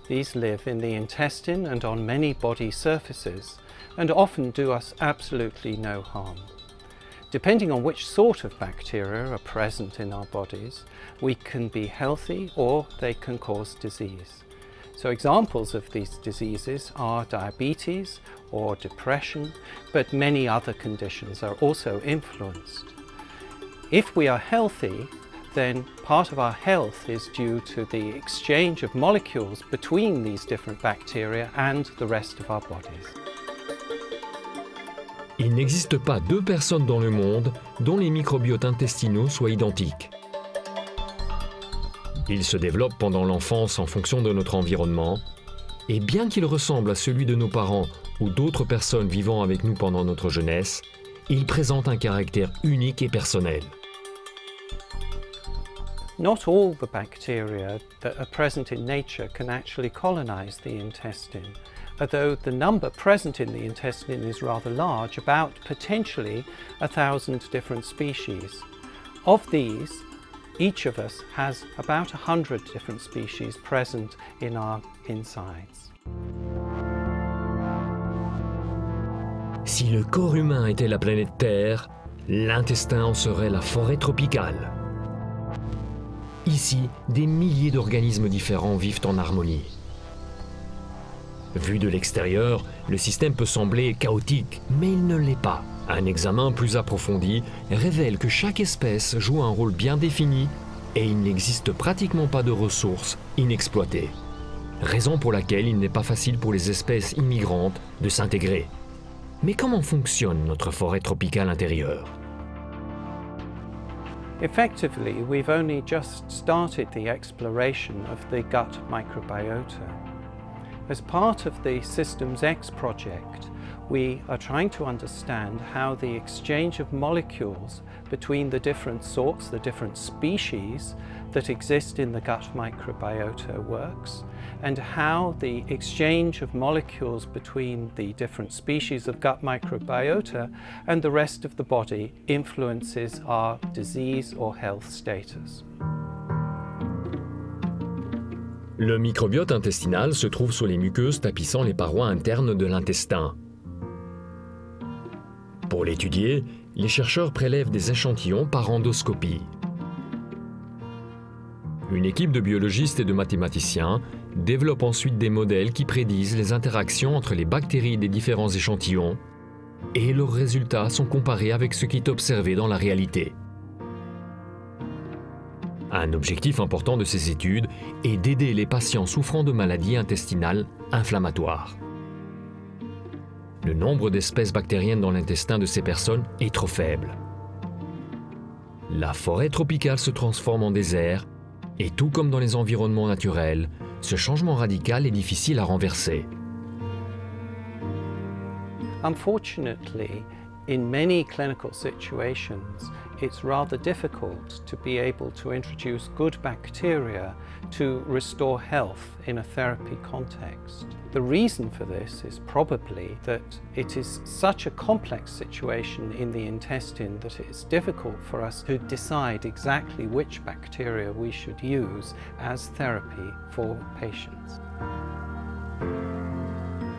These live in the intestine and on many body surfaces and often do us absolutely no harm. Depending on which sort of bacteria are present in our bodies, we can be healthy or they can cause disease. So examples of these diseases are diabetes or depression, but many other conditions are also influenced. If we are healthy, then part of our health is due to the exchange of molecules between these different bacteria and the rest of our bodies. Il n'existe pas deux personnes dans le monde dont les microbiotes intestinaux soient identiques. Ils se développent pendant l'enfance en fonction de notre environnement, et bien qu'ils ressemblent à celui de nos parents ou d'autres personnes vivant avec nous pendant notre jeunesse, ils présentent un caractère unique et personnel. Not all the bacteria that are present in nature can actually colonize the intestine, although the number present in the intestine is rather large, about potentially a thousand different species. Of these, each of us has about a hundred different species present in our insides. Si le corps humain était la planète Terre, l'intestin en serait la forêt tropicale. Ici, des milliers d'organismes différents vivent en harmonie. Vu de l'extérieur, le système peut sembler chaotique, mais il ne l'est pas. Un examen plus approfondi révèle que chaque espèce joue un rôle bien défini et il n'existe pratiquement pas de ressources inexploitées. Raison pour laquelle il n'est pas facile pour les espèces immigrantes de s'intégrer. Mais comment fonctionne notre forêt tropicale intérieure? Effectively, we've only just started the exploration of the gut microbiota. As part of the Systems X project, we are trying to understand how the exchange of molecules between the different sorts, the different species that exist in the gut microbiota works, and how the exchange of molecules between the different species of gut microbiota and the rest of the body influences our disease or health status. Le microbiote intestinal se trouve sur les muqueuses tapissant les parois internes de l'intestin. Pour l'étudier, les chercheurs prélèvent des échantillons par endoscopie. Une équipe de biologistes et de mathématiciens développe ensuite des modèles qui prédisent les interactions entre les bactéries des différents échantillons et leurs résultats sont comparés avec ce qui est observé dans la réalité. Un objectif important de ces études est d'aider les patients souffrant de maladies intestinales inflammatoires. Le nombre d'espèces bactériennes dans l'intestin de ces personnes est trop faible. La forêt tropicale se transforme en désert et tout comme dans les environnements naturels, ce changement radical est difficile à renverser. Unfortunately, in many clinical situations, it's rather difficult to be able to introduce good bacteria to restore health in a therapy context. The reason for this is probably that it is such a complex situation in the intestine that it's difficult for us to decide exactly which bacteria we should use as therapy for patients.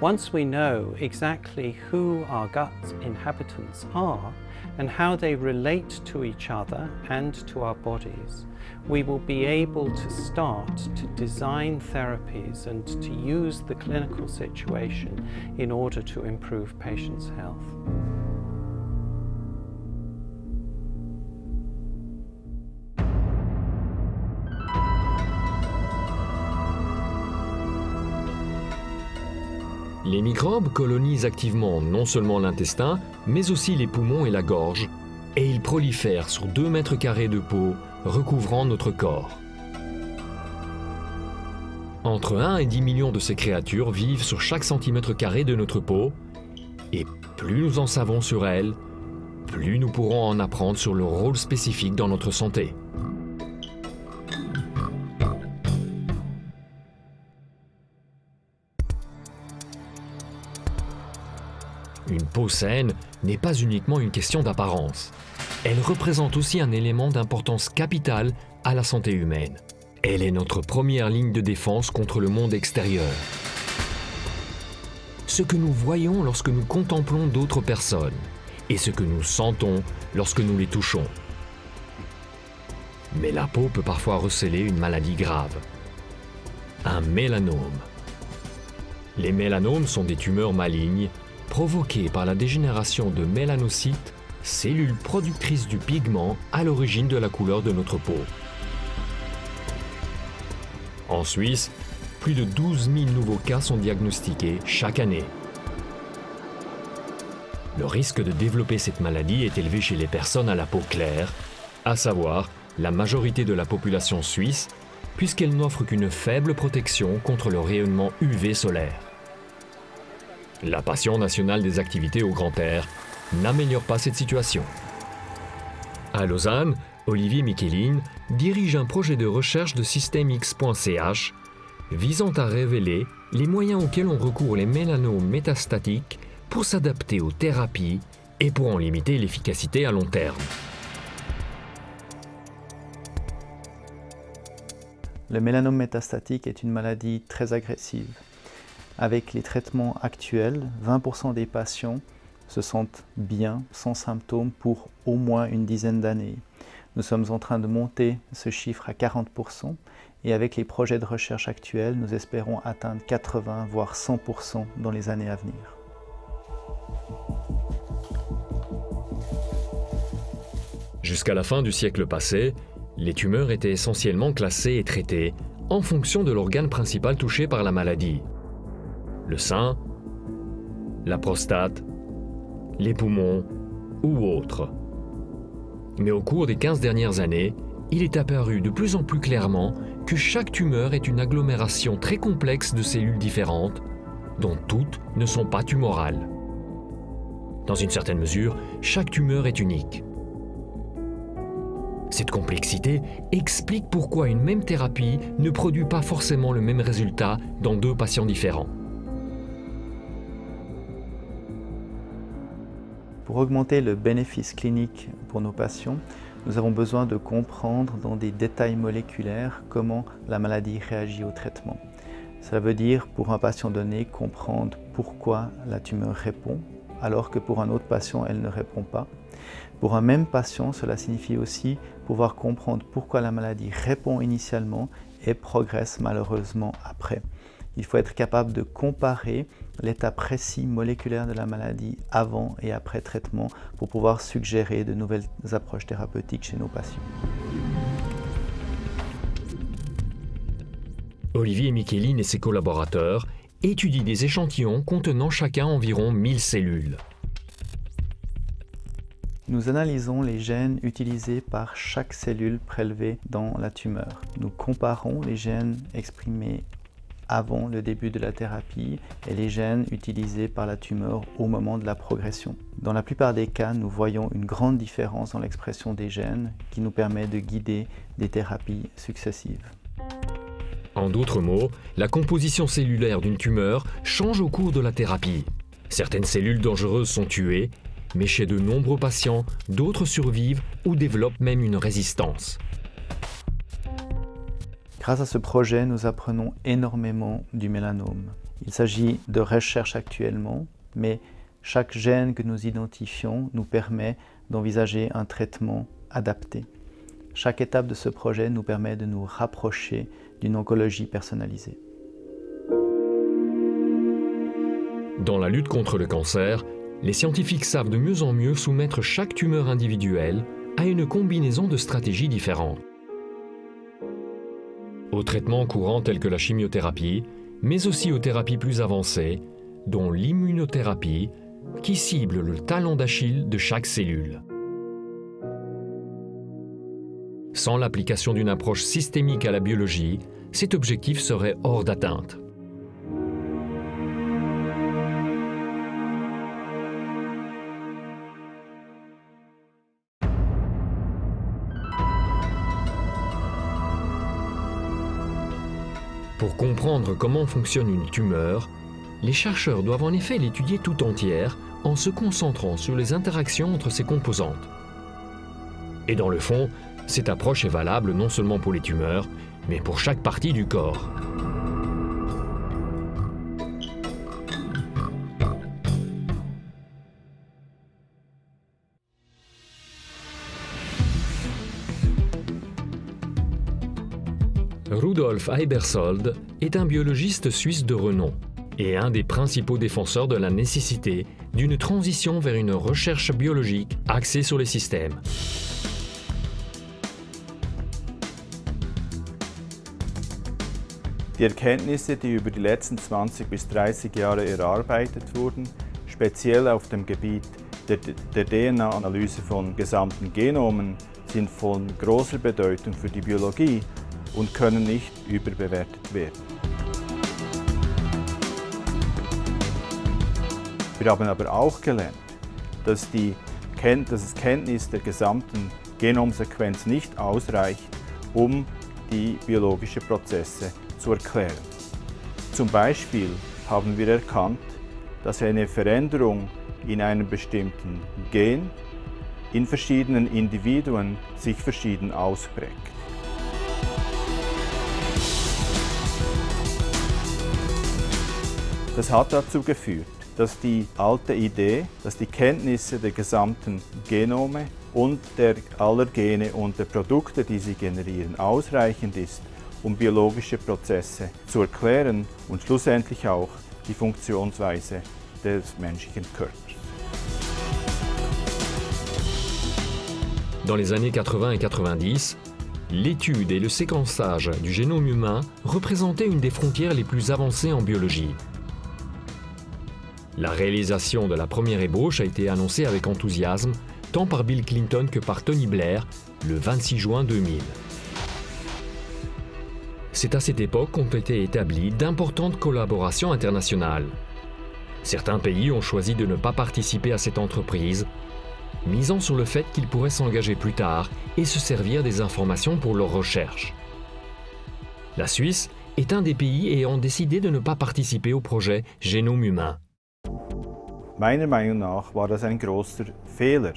Once we know exactly who our gut inhabitants are and how they relate to each other and to our bodies, we will be able to start to design therapies and to use the clinical situation in order to improve patients' health. Les microbes colonisent activement non seulement l'intestin, mais aussi les poumons et la gorge, et ils prolifèrent sur 2 mètres carrés de peau recouvrant notre corps. Entre 1 et 10 millions de ces créatures vivent sur chaque centimètre carré de notre peau, Et plus nous en savons sur elles, plus nous pourrons en apprendre sur leur rôle spécifique dans notre santé. Une peau saine n'est pas uniquement une question d'apparence. Elle représente aussi un élément d'importance capitale à la santé humaine. Elle est notre première ligne de défense contre le monde extérieur. Ce que nous voyons lorsque nous contemplons d'autres personnes et ce que nous sentons lorsque nous les touchons. Mais la peau peut parfois receler une maladie grave. Un mélanome. Les mélanomes sont des tumeurs malignes provoquées par la dégénération de mélanocytes, cellules productrices du pigment à l'origine de la couleur de notre peau. En Suisse, plus de 12 000 nouveaux cas sont diagnostiqués chaque année. Le risque de développer cette maladie est élevé chez les personnes à la peau claire, à savoir la majorité de la population suisse, puisqu'elle n'offre qu'une faible protection contre le rayonnement UV solaire. La passion nationale des activités au grand air n'améliore pas cette situation. À Lausanne, Olivier Michelin dirige un projet de recherche de systèmex.ch visant à révéler les moyens auxquels on recourt les mélanomes métastatiques pour s'adapter aux thérapies et pour en limiter l'efficacité à long terme. Le mélanome métastatique est une maladie très agressive. Avec les traitements actuels, 20% des patients se sentent bien, sans symptômes, pour au moins une dizaine d'années. Nous sommes en train de monter ce chiffre à 40% et avec les projets de recherche actuels, nous espérons atteindre 80 voire 100% dans les années à venir. Jusqu'à la fin du siècle passé, les tumeurs étaient essentiellement classées et traitées en fonction de l'organe principal touché par la maladie. Le sein, la prostate, les poumons ou autres. Mais au cours des 15 dernières années, il est apparu de plus en plus clairement que chaque tumeur est une agglomération très complexe de cellules différentes, dont toutes ne sont pas tumorales. Dans une certaine mesure, chaque tumeur est unique. Cette complexité explique pourquoi une même thérapie ne produit pas forcément le même résultat dans deux patients différents. Pour augmenter le bénéfice clinique pour nos patients, nous avons besoin de comprendre dans des détails moléculaires comment la maladie réagit au traitement. Cela veut dire pour un patient donné comprendre pourquoi la tumeur répond alors que pour un autre patient elle ne répond pas. Pour un même patient, cela signifie aussi pouvoir comprendre pourquoi la maladie répond initialement et progresse malheureusement après. Il faut être capable de comparer l'état précis moléculaire de la maladie avant et après traitement pour pouvoir suggérer de nouvelles approches thérapeutiques chez nos patients. Olivier Michelin et ses collaborateurs étudient des échantillons contenant chacun environ 1000 cellules. Nous analysons les gènes utilisés par chaque cellule prélevée dans la tumeur. Nous comparons les gènes exprimés avant le début de la thérapie et les gènes utilisés par la tumeur au moment de la progression. Dans la plupart des cas, nous voyons une grande différence dans l'expression des gènes qui nous permet de guider des thérapies successives. En d'autres mots, la composition cellulaire d'une tumeur change au cours de la thérapie. Certaines cellules dangereuses sont tuées, mais chez de nombreux patients, d'autres survivent ou développent même une résistance. Grâce à ce projet, nous apprenons énormément du mélanome. Il s'agit de recherche actuellement, mais chaque gène que nous identifions nous permet d'envisager un traitement adapté. Chaque étape de ce projet nous permet de nous rapprocher d'une oncologie personnalisée. Dans la lutte contre le cancer, les scientifiques savent de mieux en mieux soumettre chaque tumeur individuelle à une combinaison de stratégies différentes aux traitements courants tels que la chimiothérapie, mais aussi aux thérapies plus avancées, dont l'immunothérapie, qui cible le talon d'Achille de chaque cellule. Sans l'application d'une approche systémique à la biologie, cet objectif serait hors d'atteinte. Pour comprendre comment fonctionne une tumeur, les chercheurs doivent en effet l'étudier tout entière en se concentrant sur les interactions entre ses composantes. Et dans le fond, cette approche est valable non seulement pour les tumeurs, mais pour chaque partie du corps. Rudolf Eibersold est un biologiste suisse de renom et un des principaux défenseurs de la nécessité d'une transition vers une recherche biologique axée sur les systèmes. Die Erkenntnisse, die über die letzten 20 bis 30 Jahre erarbeitet wurden, speziell auf dem Gebiet der, der DNA-Analyse von gesamten Genomen, sind von großer Bedeutung für die Biologie und können nicht überbewertet werden. Wir haben aber auch gelernt, dass, die, dass das Kenntnis der gesamten Genomsequenz nicht ausreicht, um die biologischen Prozesse zu erklären. Zum Beispiel haben wir erkannt, dass eine Veränderung in einem bestimmten Gen in verschiedenen Individuen sich verschieden ausprägt. Das hat dazu geführt, dass die alte Idee, dass die Kenntnisse der gesamten Genome und der aller Gene und der Produkte, die sie generieren, ausreichend ist, um biologische Prozesse zu erklären und schlussendlich auch die Funktionsweise des menschlichen Körpers. Dans les années 80 et 90, l'étude et le séquençage du génome humain représentaient une des frontières les plus avancées en biologie. La réalisation de la première ébauche a été annoncée avec enthousiasme tant par Bill Clinton que par Tony Blair le 26 juin 2000. C'est à cette époque qu'ont été établies d'importantes collaborations internationales. Certains pays ont choisi de ne pas participer à cette entreprise, misant sur le fait qu'ils pourraient s'engager plus tard et se servir des informations pour leurs recherches. La Suisse est un des pays ayant décidé de ne pas participer au projet Génome humain. Meiner Meinung nach war das ein großer Fehler.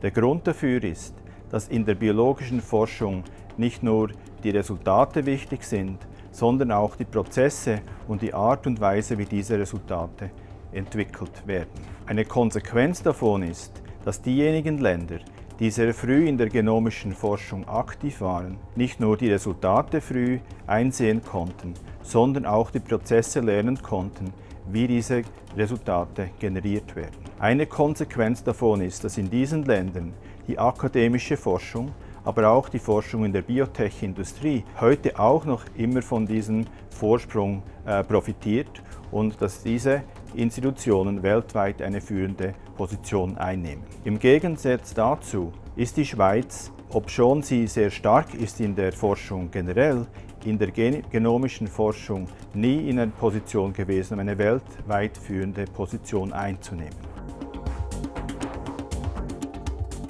Der Grund dafür ist, dass in der biologischen Forschung nicht nur die Resultate wichtig sind, sondern auch die Prozesse und die Art und Weise, wie diese Resultate entwickelt werden. Eine Konsequenz davon ist, dass diejenigen Länder, die sehr früh in der genomischen Forschung aktiv waren, nicht nur die Resultate früh einsehen konnten, sondern auch die Prozesse lernen konnten, wie diese Resultate generiert werden. Eine Konsequenz davon ist, dass in diesen Ländern die akademische Forschung, aber auch die Forschung in der Biotech-Industrie heute auch noch immer von diesem Vorsprung äh, profitiert und dass diese Institutionen weltweit eine führende Position einnehmen. Im Gegensatz dazu ist die Schweiz, obschon sie sehr stark ist in der Forschung generell, in der genomischen Forschung nie in einer Position gewesen, um eine weltweit führende Position einzunehmen.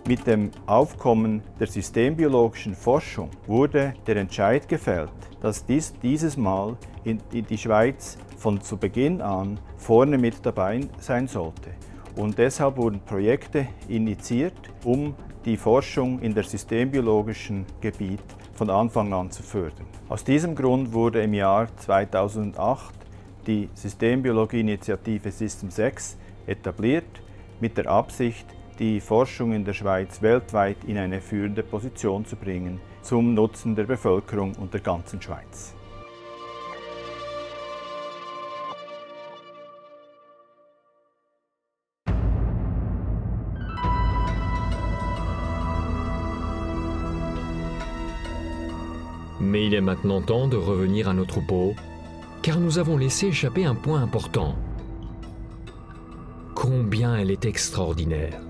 Mit dem Aufkommen der systembiologischen Forschung wurde der Entscheid gefällt, dass dies, dieses Mal in, die Schweiz von zu Beginn an vorne mit dabei sein sollte. Und deshalb wurden Projekte initiiert, um die Forschung in der systembiologischen Gebiet von Anfang an zu fördern. Aus diesem Grund wurde im Jahr 2008 die Systembiologie-Initiative System 6 etabliert, mit der Absicht, die Forschung in der Schweiz weltweit in eine führende Position zu bringen, zum Nutzen der Bevölkerung und der ganzen Schweiz. Mais il est maintenant temps de revenir à notre peau, car nous avons laissé échapper un point important. Combien elle est extraordinaire.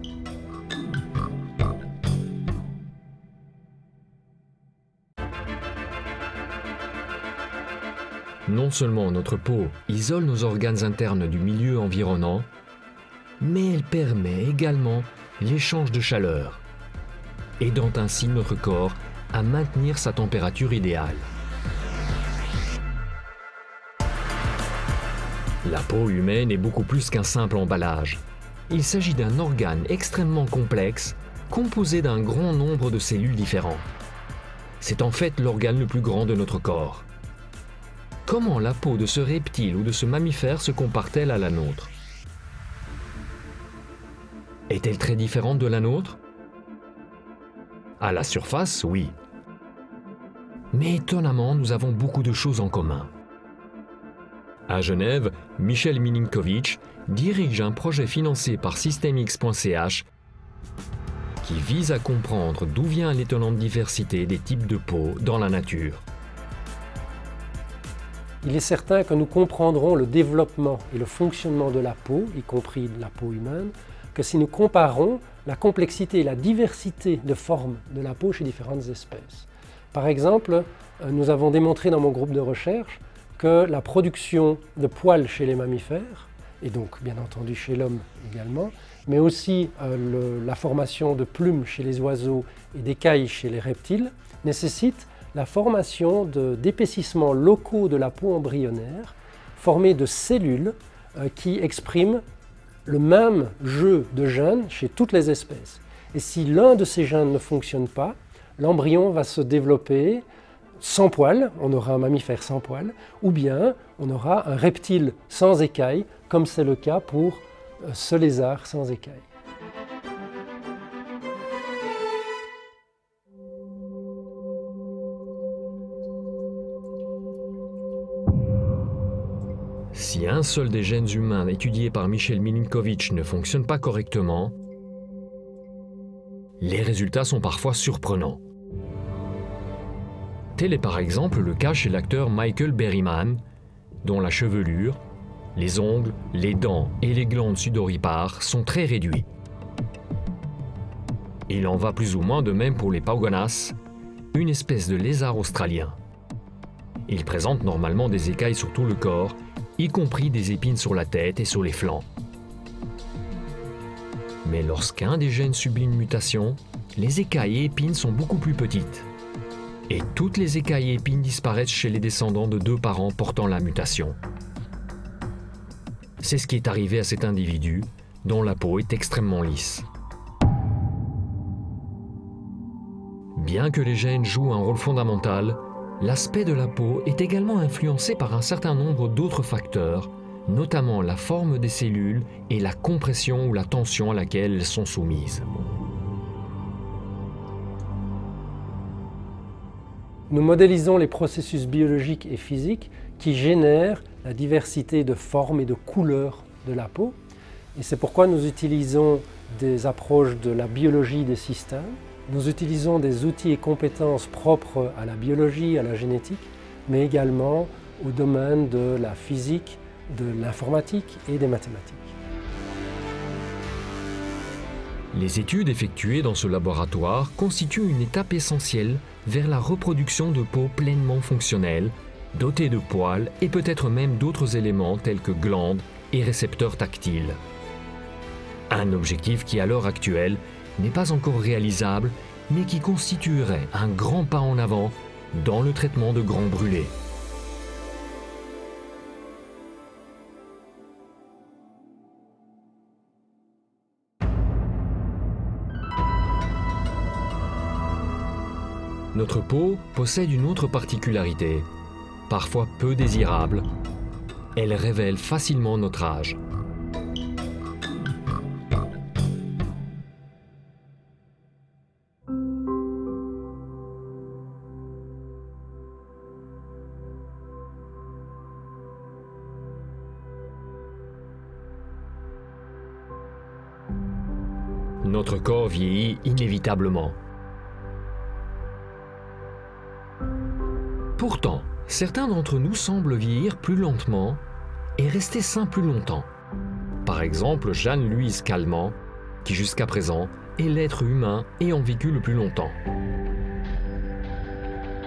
Non seulement notre peau isole nos organes internes du milieu environnant, mais elle permet également l'échange de chaleur, aidant ainsi notre corps à maintenir sa température idéale. La peau humaine est beaucoup plus qu'un simple emballage. Il s'agit d'un organe extrêmement complexe, composé d'un grand nombre de cellules différentes. C'est en fait l'organe le plus grand de notre corps. Comment la peau de ce reptile ou de ce mammifère se compare-t-elle à la nôtre? Est-elle très différente de la nôtre? À la surface, oui. Mais étonnamment, nous avons beaucoup de choses en commun. À Genève, Michel Milinkovic dirige un projet financé par Systemix.ch qui vise à comprendre d'où vient l'étonnante diversité des types de peau dans la nature. Il est certain que nous comprendrons le développement et le fonctionnement de la peau, y compris de la peau humaine, que si nous comparons la complexité et la diversité de formes de la peau chez différentes espèces. Par exemple, euh, nous avons démontré dans mon groupe de recherche que la production de poils chez les mammifères, et donc bien entendu chez l'homme également, mais aussi euh, la formation de plumes chez les oiseaux et d'écailles chez les reptiles, nécessite la formation d'épaississements locaux de la peau embryonnaire, formés de cellules euh, qui expriment le même jeu de gènes chez toutes les espèces. Et si l'un de ces gènes ne fonctionne pas, l'embryon va se développer sans poils, on aura un mammifère sans poils, ou bien on aura un reptile sans écailles, comme c'est le cas pour euh, ce lézard sans écailles. Si un seul des gènes humains étudiés par Michel Milinkovic ne fonctionne pas correctement, les résultats sont parfois surprenants. Tel est par exemple le cas chez l'acteur Michael Berryman, dont la chevelure, les ongles, les dents et les glandes sudoripares sont très réduits. Il en va plus ou moins de même pour les pauganas, une espèce de lézard australien. Ils présentent normalement des écailles sur tout le corps, y compris des épines sur la tête et sur les flancs. Mais lorsqu'un des gènes subit une mutation, les écailles et épines sont beaucoup plus petites et toutes les écailles et épines disparaissent chez les descendants de deux parents portant la mutation. C'est ce qui est arrivé à cet individu, dont la peau est extrêmement lisse. Bien que les gènes jouent un rôle fondamental, l'aspect de la peau est également influencé par un certain nombre d'autres facteurs, notamment la forme des cellules et la compression ou la tension à laquelle elles sont soumises. Nous modélisons les processus biologiques et physiques qui génèrent la diversité de formes et de couleurs de la peau. Et c'est pourquoi nous utilisons des approches de la biologie des systèmes. Nous utilisons des outils et compétences propres à la biologie, à la génétique, mais également au domaine de la physique, de l'informatique et des mathématiques. Les études effectuées dans ce laboratoire constituent une étape essentielle vers la reproduction de peau pleinement fonctionnelle, dotée de poils et peut-être même d'autres éléments tels que glandes et récepteurs tactiles. Un objectif qui à l'heure actuelle n'est pas encore réalisable, mais qui constituerait un grand pas en avant dans le traitement de grands brûlés. Notre peau possède une autre particularité, parfois peu désirable. Elle révèle facilement notre âge. Notre corps vieillit inévitablement. Certains d'entre nous semblent vieillir plus lentement et rester sains plus longtemps. Par exemple, Jeanne-Louise Calment, qui jusqu'à présent est l'être humain ayant vécu le plus longtemps.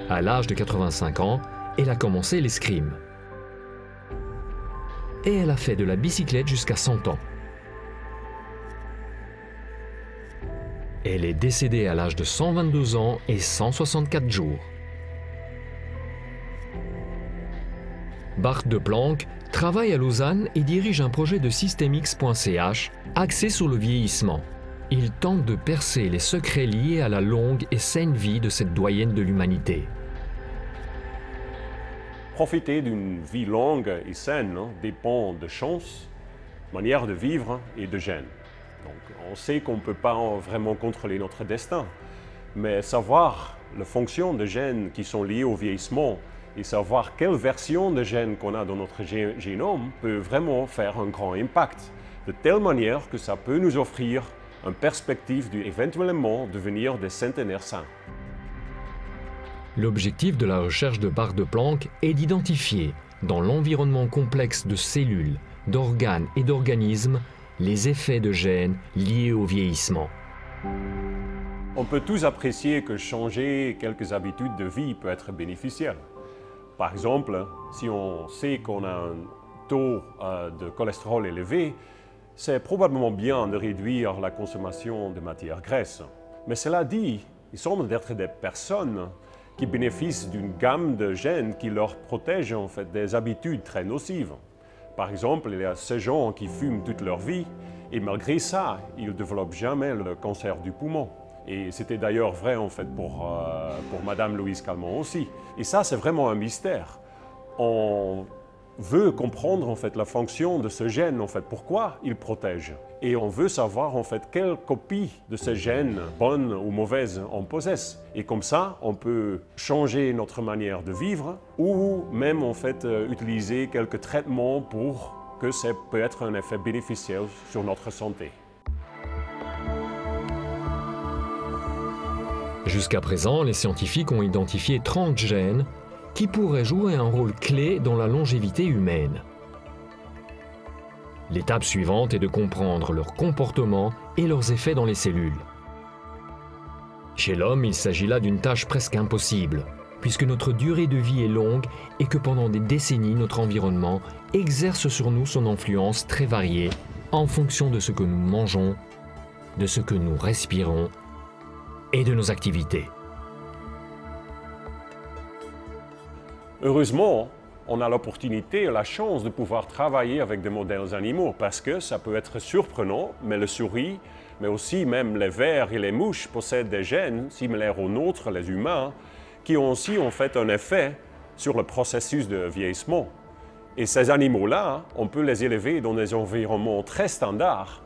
À l'âge de 85 ans, elle a commencé l'escrime. Et elle a fait de la bicyclette jusqu'à 100 ans. Elle est décédée à l'âge de 122 ans et 164 jours. Bart de Planck travaille à Lausanne et dirige un projet de Systemix.ch axé sur le vieillissement. Il tente de percer les secrets liés à la longue et saine vie de cette doyenne de l'humanité. Profiter d'une vie longue et saine hein, dépend de chance, manière de vivre et de gènes. On sait qu'on ne peut pas vraiment contrôler notre destin, mais savoir la fonction de gènes qui sont liés au vieillissement et savoir quelle version de gènes qu'on a dans notre génome peut vraiment faire un grand impact, de telle manière que ça peut nous offrir une perspective d'éventuellement devenir des centenaires sains. L'objectif de la recherche de Bart de Planck est d'identifier, dans l'environnement complexe de cellules, d'organes et d'organismes, les effets de gènes liés au vieillissement. On peut tous apprécier que changer quelques habitudes de vie peut être bénéficiel. Par exemple, si on sait qu'on a un taux euh, de cholestérol élevé, c'est probablement bien de réduire la consommation de matières graisses. Mais cela dit, il semble d'être des personnes qui bénéficient d'une gamme de gènes qui leur protègent en fait des habitudes très nocives. Par exemple, il y a ces gens qui fument toute leur vie et malgré ça, ils ne développent jamais le cancer du poumon. Et c'était d'ailleurs vrai en fait pour, euh, Madame Louise Calment aussi. Et ça, c'est vraiment un mystère. On veut comprendre en fait la fonction de ce gène, en fait, pourquoi il protège? Et on veut savoir en fait quelle copie de ce gène, bonne ou mauvaise, on possède. Et comme ça, on peut changer notre manière de vivre ou même en fait euh, utiliser quelques traitements pour que ça peut être un effet bénéficiel sur notre santé. Jusqu'à présent, les scientifiques ont identifié 30 gènes qui pourraient jouer un rôle clé dans la longévité humaine. L'étape suivante est de comprendre leur comportement et leurs effets dans les cellules. Chez l'homme, il s'agit là d'une tâche presque impossible, puisque notre durée de vie est longue et que pendant des décennies, notre environnement exerce sur nous son influence très variée en fonction de ce que nous mangeons, de ce que nous respirons et de nos activités. Heureusement, on a l'opportunité et la chance de pouvoir travailler avec des modèles animaux parce que ça peut être surprenant, mais le souris, mais aussi même les vers et les mouches possèdent des gènes similaires aux nôtres, les humains, qui ont aussi en fait un effet sur le processus de vieillissement. Et ces animaux-là, on peut les élever dans des environnements très standards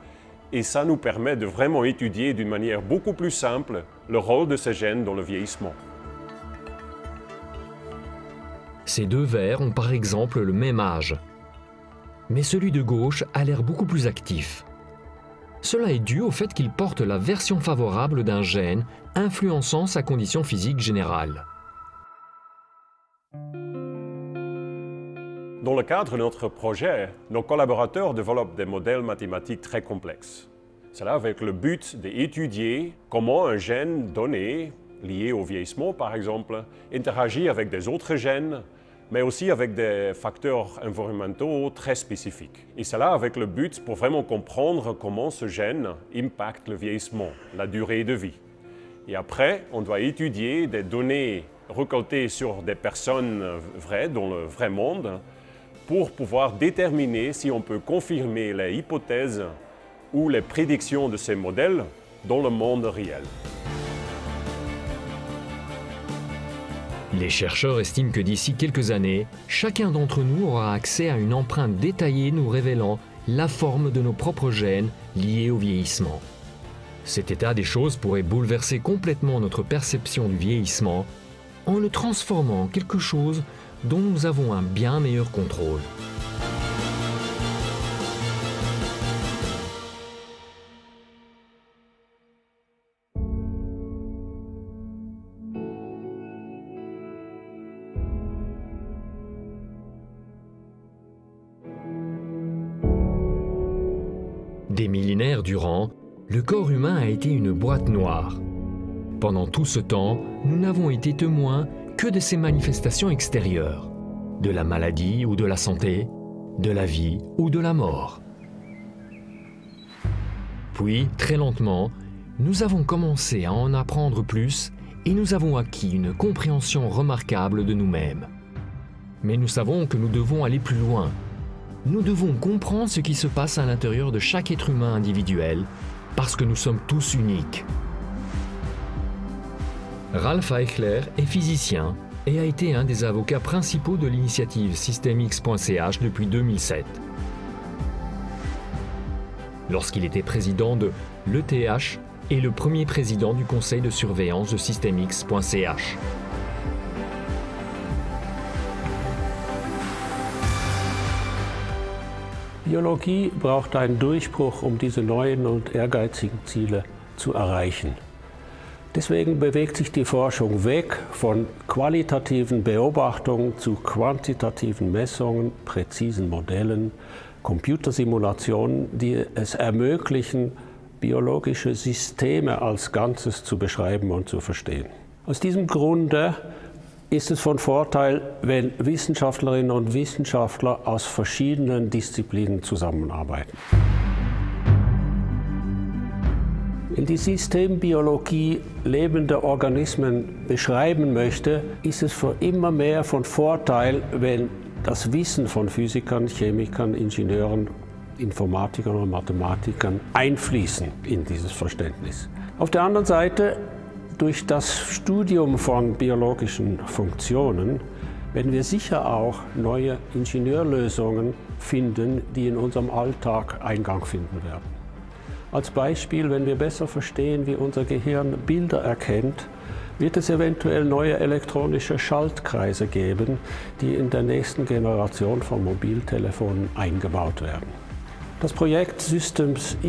et ça nous permet de vraiment étudier d'une manière beaucoup plus simple le rôle de ces gènes dans le vieillissement. Ces deux vers ont par exemple le même âge, mais celui de gauche a l'air beaucoup plus actif. Cela est dû au fait qu'il porte la version favorable d'un gène influençant sa condition physique générale. Dans le cadre de notre projet, nos collaborateurs développent des modèles mathématiques très complexes. Cela avec le but d'étudier comment un gène donné, lié au vieillissement par exemple, interagit avec des autres gènes, mais aussi avec des facteurs environnementaux très spécifiques. Et cela avec le but pour vraiment comprendre comment ce gène impacte le vieillissement, la durée de vie. Et après, on doit étudier des données récoltées sur des personnes vraies, dans le vrai monde, pour pouvoir déterminer si on peut confirmer les hypothèses ou les prédictions de ces modèles dans le monde réel. Les chercheurs estiment que d'ici quelques années, chacun d'entre nous aura accès à une empreinte détaillée nous révélant la forme de nos propres gènes liés au vieillissement. Cet état des choses pourrait bouleverser complètement notre perception du vieillissement en le transformant en quelque chose dont nous avons un bien meilleur contrôle. Des millénaires durant, le corps humain a été une boîte noire. Pendant tout ce temps, nous n'avons été témoins que de ces manifestations extérieures, de la maladie ou de la santé, de la vie ou de la mort. Puis, très lentement, nous avons commencé à en apprendre plus et nous avons acquis une compréhension remarquable de nous-mêmes. Mais nous savons que nous devons aller plus loin. Nous devons comprendre ce qui se passe à l'intérieur de chaque être humain individuel, parce que nous sommes tous uniques. Ralph Eichler est physicien et a été un des avocats principaux de l'initiative Systemx.ch depuis 2007. Lorsqu'il était président de l'ETH et le premier président du conseil de surveillance de Systemx.ch. Biologie braucht einen Durchbruch, um diese neuen und ehrgeizigen Ziele zu erreichen. Deswegen bewegt sich die Forschung weg von qualitativen Beobachtungen zu quantitativen Messungen, präzisen Modellen, Computersimulationen, die es ermöglichen, biologische Systeme als Ganzes zu beschreiben und zu verstehen. Aus diesem Grunde ist es von Vorteil, wenn Wissenschaftlerinnen und Wissenschaftler aus verschiedenen Disziplinen zusammenarbeiten. Wenn die Systembiologie lebende Organismen beschreiben möchte, ist es für immer mehr von Vorteil, wenn das Wissen von Physikern, Chemikern, Ingenieuren, Informatikern und Mathematikern einfließen in dieses Verständnis. Auf der anderen Seite durch das Studium von biologischen Funktionen werden wir sicher auch neue Ingenieurlösungen finden, die in unserem Alltag Eingang finden werden. Als Beispiel, wenn wir besser verstehen, wie unser Gehirn Bilder erkennt, wird es eventuell neue elektronische Schaltkreise geben, die in der nächsten Generation von Mobiltelefonen eingebaut werden. Das Projekt systemsx.ch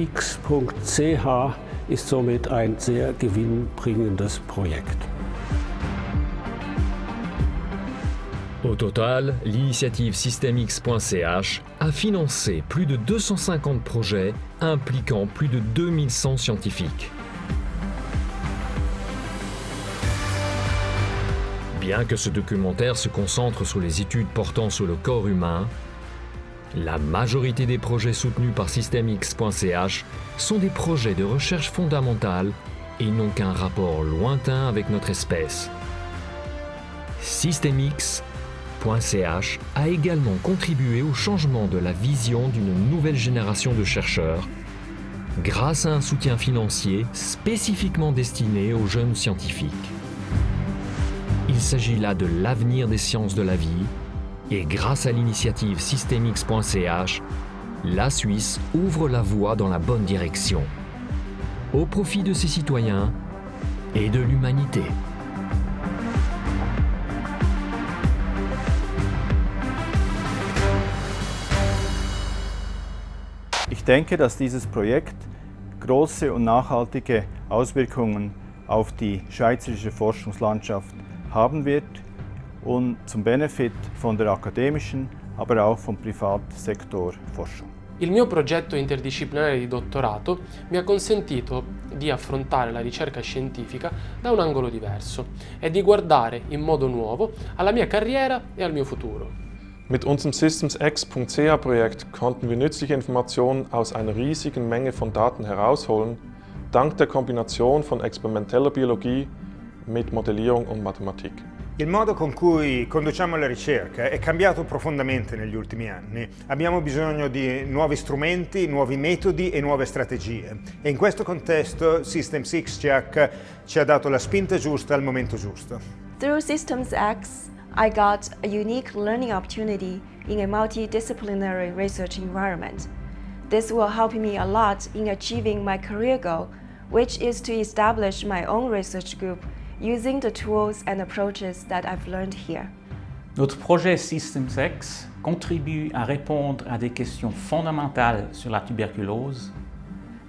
ist somit ein sehr gewinnbringendes Projekt. Au total, l'initiative Systemx.ch a financé plus de 250 projets impliquant plus de 2100 scientifiques. Bien que ce documentaire se concentre sur les études portant sur le corps humain, la majorité des projets soutenus par Systemx.ch sont des projets de recherche fondamentale et n'ont qu'un rapport lointain avec notre espèce. A également contribué au changement de la vision d'une nouvelle génération de chercheurs grâce à un soutien financier spécifiquement destiné aux jeunes scientifiques. Il s'agit là de l'avenir des sciences de la vie et grâce à l'initiative Systemx.ch, la Suisse ouvre la voie dans la bonne direction, au profit de ses citoyens et de l'humanité. Denke, dass dieses Projekt große und nachhaltige Auswirkungen auf die schweizerische Forschungslandschaft haben wird und zum Benefit von der akademischen, aber auch vom Privatsektor Forschung. Il mio progetto interdisciplinare di dottorato mi ha consentito di affrontare la ricerca scientifica da un angolo diverso e di guardare in modo nuovo alla mia carriera e al mio futuro. Mit unserem SystemsX.ch Projekt konnten wir nützliche Informationen aus einer riesigen Menge von Daten herausholen, dank der Kombination von experimenteller Biologie mit Modellierung und Mathematik. Il modo con cui conduciamo la ricerca è cambiato profondamente negli ultimi anni. Abbiamo bisogno di nuovi strumenti, nuovi metodi e nuove strategie. E in questo contesto Systems X ci ha dato la spinta giusta al momento giusto. Through Systems X, I got a unique learning opportunity in a multidisciplinary research environment. This will help me a lot in achieving my career goal, which is to establish my own research group using the tools and approaches that I've learned here. Notre projet Systems X contribue à répondre à des questions fondamentales sur la tuberculose,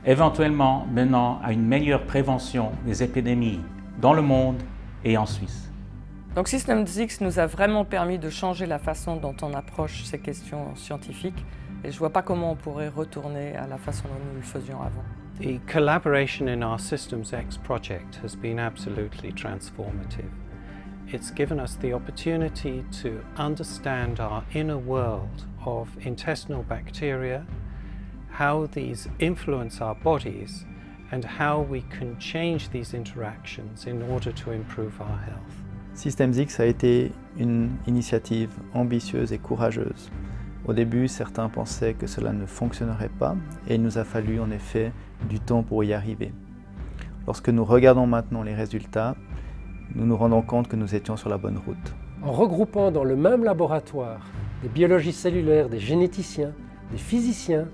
éventuellement menant à une meilleure prévention des épidémies dans le monde et en Suisse. Donc Systems X nous a vraiment permis de changer la façon dont on approche ces questions scientifiques et je ne vois pas comment on pourrait retourner à la façon dont nous le faisions avant. The collaboration in our Systems X project has been absolutely transformative. It's given us the opportunity to understand our inner world of intestinal bacteria, how these influence our bodies, and how we can change these interactions in order to improve our health. Systems X a été une initiative ambitieuse et courageuse. Au début, certains pensaient que cela ne fonctionnerait pas et il nous a fallu en effet du temps pour y arriver. Lorsque nous regardons maintenant les résultats, nous nous rendons compte que nous étions sur la bonne route. En regroupant dans le même laboratoire des biologistes cellulaires, des généticiens, des physiciens,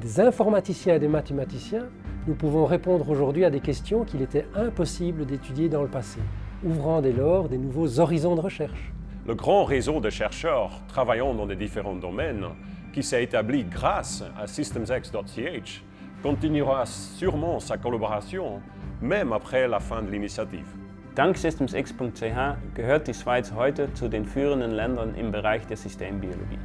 des informaticiens et des mathématiciens, nous pouvons répondre aujourd'hui à des questions qu'il était impossible d'étudier dans le passé, ouvrant dès lors des nouveaux horizons de recherche. Le grand réseau de chercheurs travaillant dans les différents domaines, qui s'est établi grâce à systemsx.ch, continuera sûrement sa collaboration, même après la fin de l'initiative. Dank systemsx.ch gehört die Schweiz heute zu den führenden Ländern im Bereich der Systembiologie.